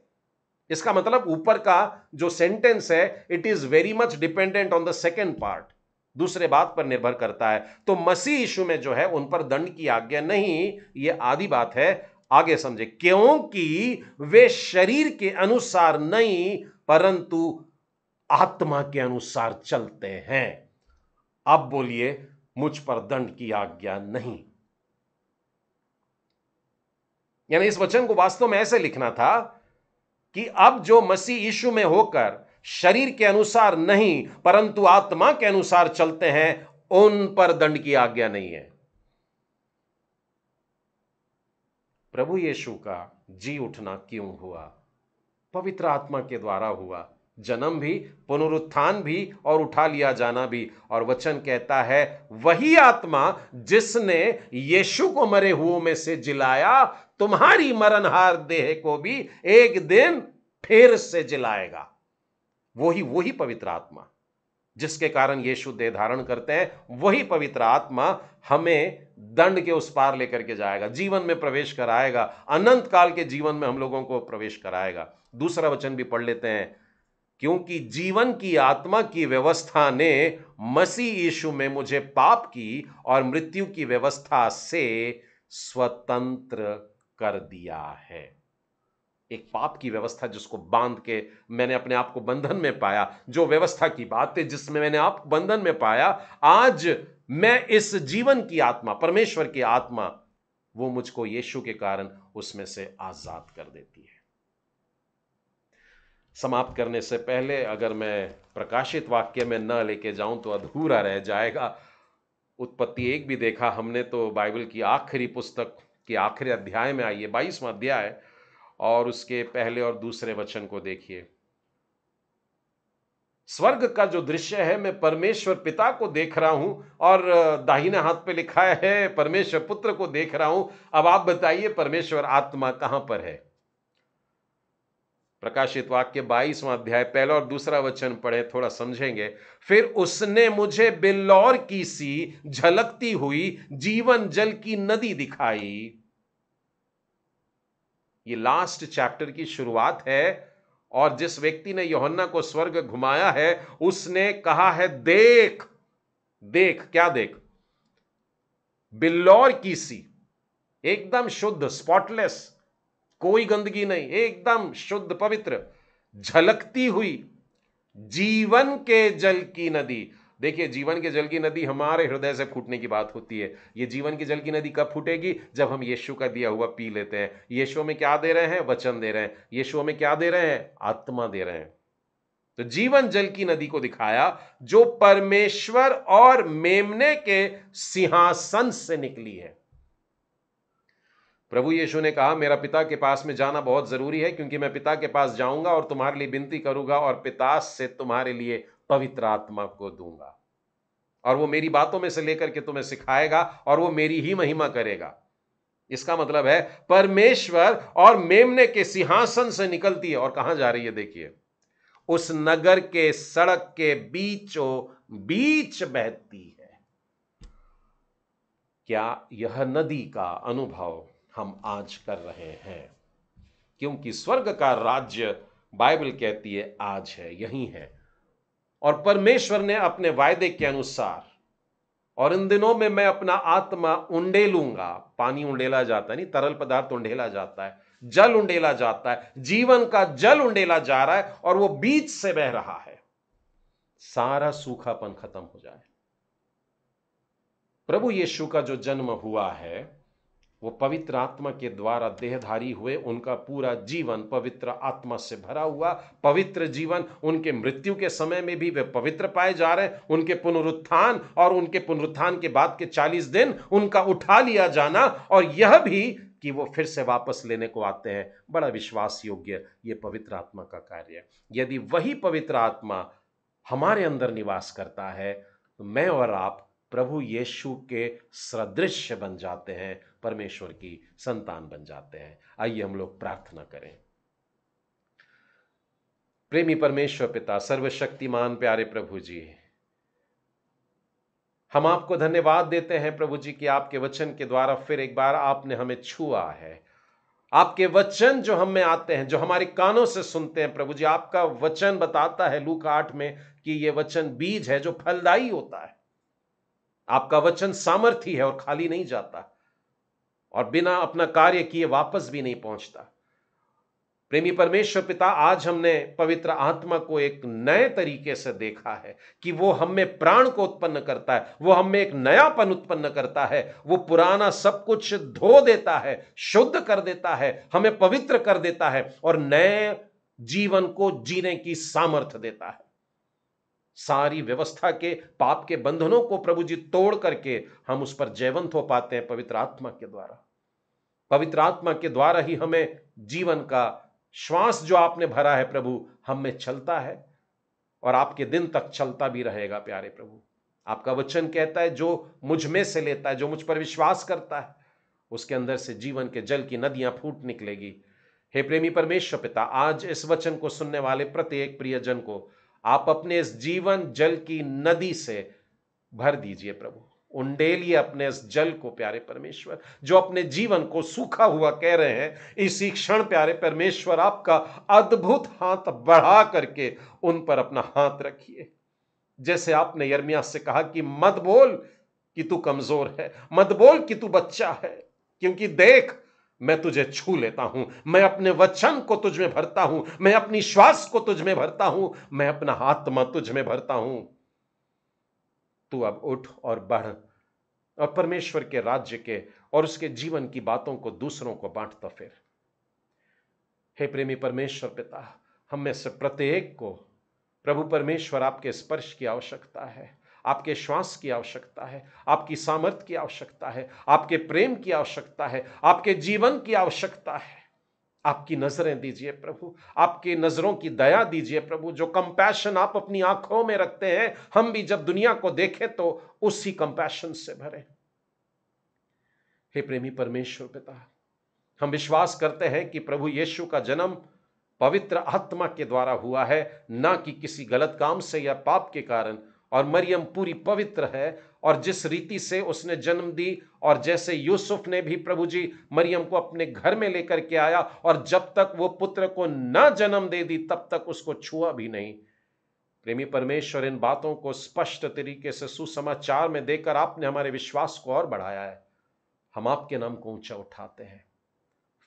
इसका मतलब ऊपर का जो सेंटेंस है it is very much dependent on the second part दूसरे बात पर निर्भर करता है। तो मसीह यीशु में जो है, उन पर दंड की आज्ञा नहीं, ये आधी बात है। आगे समझे, क्योंकि वे शरीर के अनुसार नहीं, परंतु आत्मा के अनुसार चलते हैं। अब बोलिए, मुझ पर दंड की आज्ञा नहीं। यानी इस वचन को वास्तव में ऐसे लिखना था कि अब जो मसीह यीशु में होकर शरीर के अनुसार नहीं, परंतु आत्मा के अनुसार चलते हैं, उन पर दंड की आज्ञा नहीं है। प्रभु यीशु का जी उठना क्यों हुआ? पवित्र आत्मा के द्वारा हुआ। जन्म भी, पुनरुत्थान भी और उठा लिया जाना भी। और वचन कहता है, वही आत्मा जिसने यीशु को मरे हुओं में से जिलाया, तुम्हारी मरणहार देह को भी एक दिन फिर से जिलाएगा। वही वही पवित्र आत्मा, जिसके कारण यीशु देह धारण करते हैं, वही पवित्र आत्मा हमें दंड के उस पार लेकर के जाएगा, जीवन में प्रवेश कराएगा, अनंत काल के जीवन में हम लोगों को प्रवेश कराएगा। दूसरा वचन भी पढ़ लेते हैं, क्योंकि जीवन की आत्मा की व्यवस्था ने मसीह यीशु में मुझे पाप की और मृत्यु की व्यवस्था से स्वतंत्र कर दिया है। एक पाप की व्यवस्था जिसको बाँध के मैंने अपने आप को बंधन में पाया, जो व्यवस्था की बात है जिसमें मैंने आप बंधन में पाया, आज मैं इस जीवन की आत्मा, परमेश्वर की आत्मा, वो मुझको यीशु के कारण उसमें से आज़ाद कर देती है। समाप्त करने से पहले अगर मैं प्रकाशित वाक्य में न लेके जाऊँ तो अधूरा रह जाएगा। उत्पत्ति एक भी देखा हमने तो बाइबल की आखिरी पुस्तक के आखिरी अध्याय में आई है बाईसवा अध्याय और उसके पहले और दूसरे वचन को देखिए। स्वर्ग का जो दृश्य है, मैं परमेश्वर पिता को देख रहा हूँ और दाहिने हाथ पे लिखा है, परमेश्वर पुत्र को देख रहा हूँ। अब आप बताइए, परमेश्वर आत्मा कहाँ पर है? प्रकाशित वाक्य बाईसवां अध्याय, पहला और दूसरा वचन पढ़े, थोड़ा समझेंगे। फिर उसने मुझे बिल्लौर की सी झलकती हुई जीवन जल की नदी दिखाई। ये लास्ट चैप्टर की शुरुआत है और जिस व्यक्ति ने योहन्ना को स्वर्ग घुमाया है, उसने कहा है, देख देख, क्या देख? बिल्लौर की सी, एकदम शुद्ध स्पॉटलेस कोई गंदगी नहीं, एकदम शुद्ध, पवित्र, झलकती हुई, जीवन के जल की नदी देखिए, जीवन के जल की नदी हमारे हृदय से फूटने की बात होती है। ये जीवन की जल की नदी कब फूटेगी? जब हम यीशु का दिया हुआ पी लेते हैं। यीशु में क्या दे रहे हैं? वचन दे रहे हैं। यीशु में क्या दे रहे हैं? आत्मा दे रहे हैं। तो जीवन जल की नदी को दिखाया, जो परमेश्वर और मेमने के सिंहासन से निकली है। प्रभु यीशु ने कहा, मेरा पिता के पास में जाना बहुत ज़रूरी है, क्योंकि मैं पिता के पास जाऊँगा और तुम्हारे लिए विनती करूँगा और पिता से तुम्हारे लिए पवित्र आत्मा को दूँगा। और वो मेरी बातों में से लेकर के तुम्हें सिखाएगा और वो मेरी ही महिमा करेगा। इसका मतलब है, परमेश्वर और मेमने के सिंहासन से निकलती है। और कहाँ जा रही है, देखिए। उस नगर के सड़क के बीचों, बीच बहती है। क्या यह नदी का अनुभव हम आज कर रहे हैं? क्योंकि स्वर्ग का राज्य बाइबल कहती है, आज है, यही है। और परमेश्वर ने अपने वायदे के अनुसार, और इन दिनों में मैं अपना आत्मा उंडेलूँगा। पानी उंडेला जाता है नहीं, तरल पदार्थ उंडेला जाता है, जल उंडेला जाता है, जीवन का जल उंडेला जा रहा है, और वो बीच से बह रहा है। सारा सूखापन खत्म हो जाए। प्रभु यीशु का जो जन्म हुआ है वो पवित्र आत्मा के द्वारा देहधारी हुए, उनका पूरा जीवन पवित्र आत्मा से भरा हुआ, पवित्र जीवन, उनके मृत्यु के समय में भी वे पवित्र पाए जा रहे हैं। उनके पुनरुत्थान और उनके पुनरुत्थान के बाद के चालीस दिन उनका उठा लिया जाना और यह भी कि वो फिर से वापस लेने को आते हैं। बड़ा विश्वास योग्य ये पवित्र आत्मा का कार्य है। यदि वही पवित्र आत्मा हमारे अंदर निवास करता है तो मैं और आप प्रभु यीशु के सदृश्य बन जाते हैं। परमेश्वर की संतान बन जाते हैं। आइए हम लोग प्रार्थना करें। प्रेमी परमेश्वर पिता, सर्वशक्तिमान, प्यारे प्रभु जी, हम आपको धन्यवाद देते हैं प्रभु जी कि आपके वचन के द्वारा फिर एक बार आपने हमें छुआ है। आपके वचन जो हम में आते हैं, जो हमारे कानों से सुनते हैं प्रभु जी, आपका वचन बताता है लूक आठ में कि यह वचन बीज है जो फलदायी होता है। आपका वचन सामर्थ्य है और खाली नहीं जाता। और बिना अपना कार्य किए वापस भी नहीं पहुँचता। प्रेमी परमेश्वर पिता, आज हमने पवित्र आत्मा को एक नए तरीके से देखा है कि वो हम में प्राण को उत्पन्न करता है, वो हम में एक नयापन उत्पन्न करता है, वो पुराना सब कुछ धो देता है, शुद्ध कर देता है, हमें पवित्र कर देता है और नए जीवन को जीने की सामर्थ्य देता है। सारी व्यवस्था के, पाप के बंधनों को प्रभु जी तोड़ करके हम उस पर जयवंत हो पाते हैं पवित्र आत्मा के द्वारा। पवित्र आत्मा के द्वारा ही हमें जीवन का श्वास जो आपने भरा है प्रभु, हम में चलता है और आपके दिन तक चलता भी रहेगा, प्यारे प्रभु। आपका वचन कहता है, जो मुझमें से लेता है, जो मुझ पर विश्वास करता है, उसके अंदर से जीवन के जल की नदियाँ फूट निकलेगी। हे प्रेमी परमेश्वर पिता, आज इस वचन को सुनने वाले प्रत्येक प्रियजन को आप अपने इस जीवन जल की नदी से भर दीजिए प्रभु। उंडेलिए अपने इस जल को प्यारे परमेश्वर, जो अपने जीवन को सूखा हुआ कह रहे हैं, इसी क्षण प्यारे परमेश्वर आपका अद्भुत हाथ बढ़ा करके उन पर अपना हाथ रखिए। जैसे आपने यर्मिया से कहा कि मत बोल कि तू कमज़ोर है, मत बोल कि तू बच्चा है, क्योंकि देख, मैं तुझे छू लेता हूँ, मैं अपने वचन को तुझ में भरता हूँ, मैं अपनी श्वास को तुझ में भरता हूँ, मैं अपना आत्मा तुझ में भरता हूँ। तू अब उठ और बढ़। परमेश्वर के राज्य के और उसके जीवन की बातों को दूसरों को बांटता फिर। हे प्रेमी परमेश्वर पिता, हम में से प्रत्येक को प्रभु परमेश्वर आपके स्पर्श की आवश्यकता है, आपके श्वास की आवश्यकता है, आपकी सामर्थ्य की आवश्यकता है, आपके प्रेम की आवश्यकता है, आपके जीवन की आवश्यकता है। आपकी नज़रें दीजिए प्रभु, आपकी नज़रों की दया दीजिए प्रभु, जो कंपैशन आप अपनी आँखों में रखते हैं, हम भी जब दुनिया को देखें तो उसी कंपैशन से भरे। हे प्रेमी परमेश्वर पिता, हम विश्वास करते हैं कि प्रभु यीशु का जन्म पवित्र आत्मा के द्वारा हुआ है, ना कि किसी गलत काम से या पाप के कारण, और मरियम पूरी पवित्र है और जिस रीति से उसने जन्म दी, और जैसे यूसुफ ने भी प्रभु जी मरियम को अपने घर में लेकर के आया, और जब तक वो पुत्र को न जन्म दे दी, तब तक उसको छुआ भी नहीं। प्रेमी परमेश्वर, इन बातों को स्पष्ट तरीके से सुसमाचार में देकर आपने हमारे विश्वास को और बढ़ाया है। हम आपके नाम को ऊँचा उठाते हैं।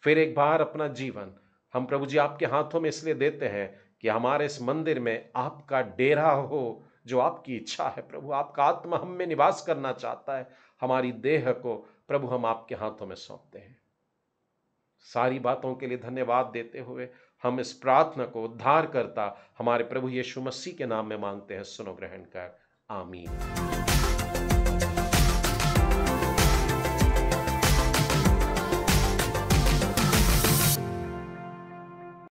फिर एक बार अपना जीवन हम प्रभु जी आपके हाथों में इसलिए देते हैं कि हमारे इस मंदिर में आपका डेरा हो जो आपकी इच्छा है, प्रभु, आपका आत्मा हम में निवास करना चाहता है, हमारी देह को प्रभु हम आपके हाथों में सौंपते हैं। सारी बातों के लिए धन्यवाद देते हुए हम इस प्रार्थना को उद्धार करता हमारे प्रभु यीशु मसीह के नाम में मांगते हैं, सुनो ग्रहण कर। आमीन।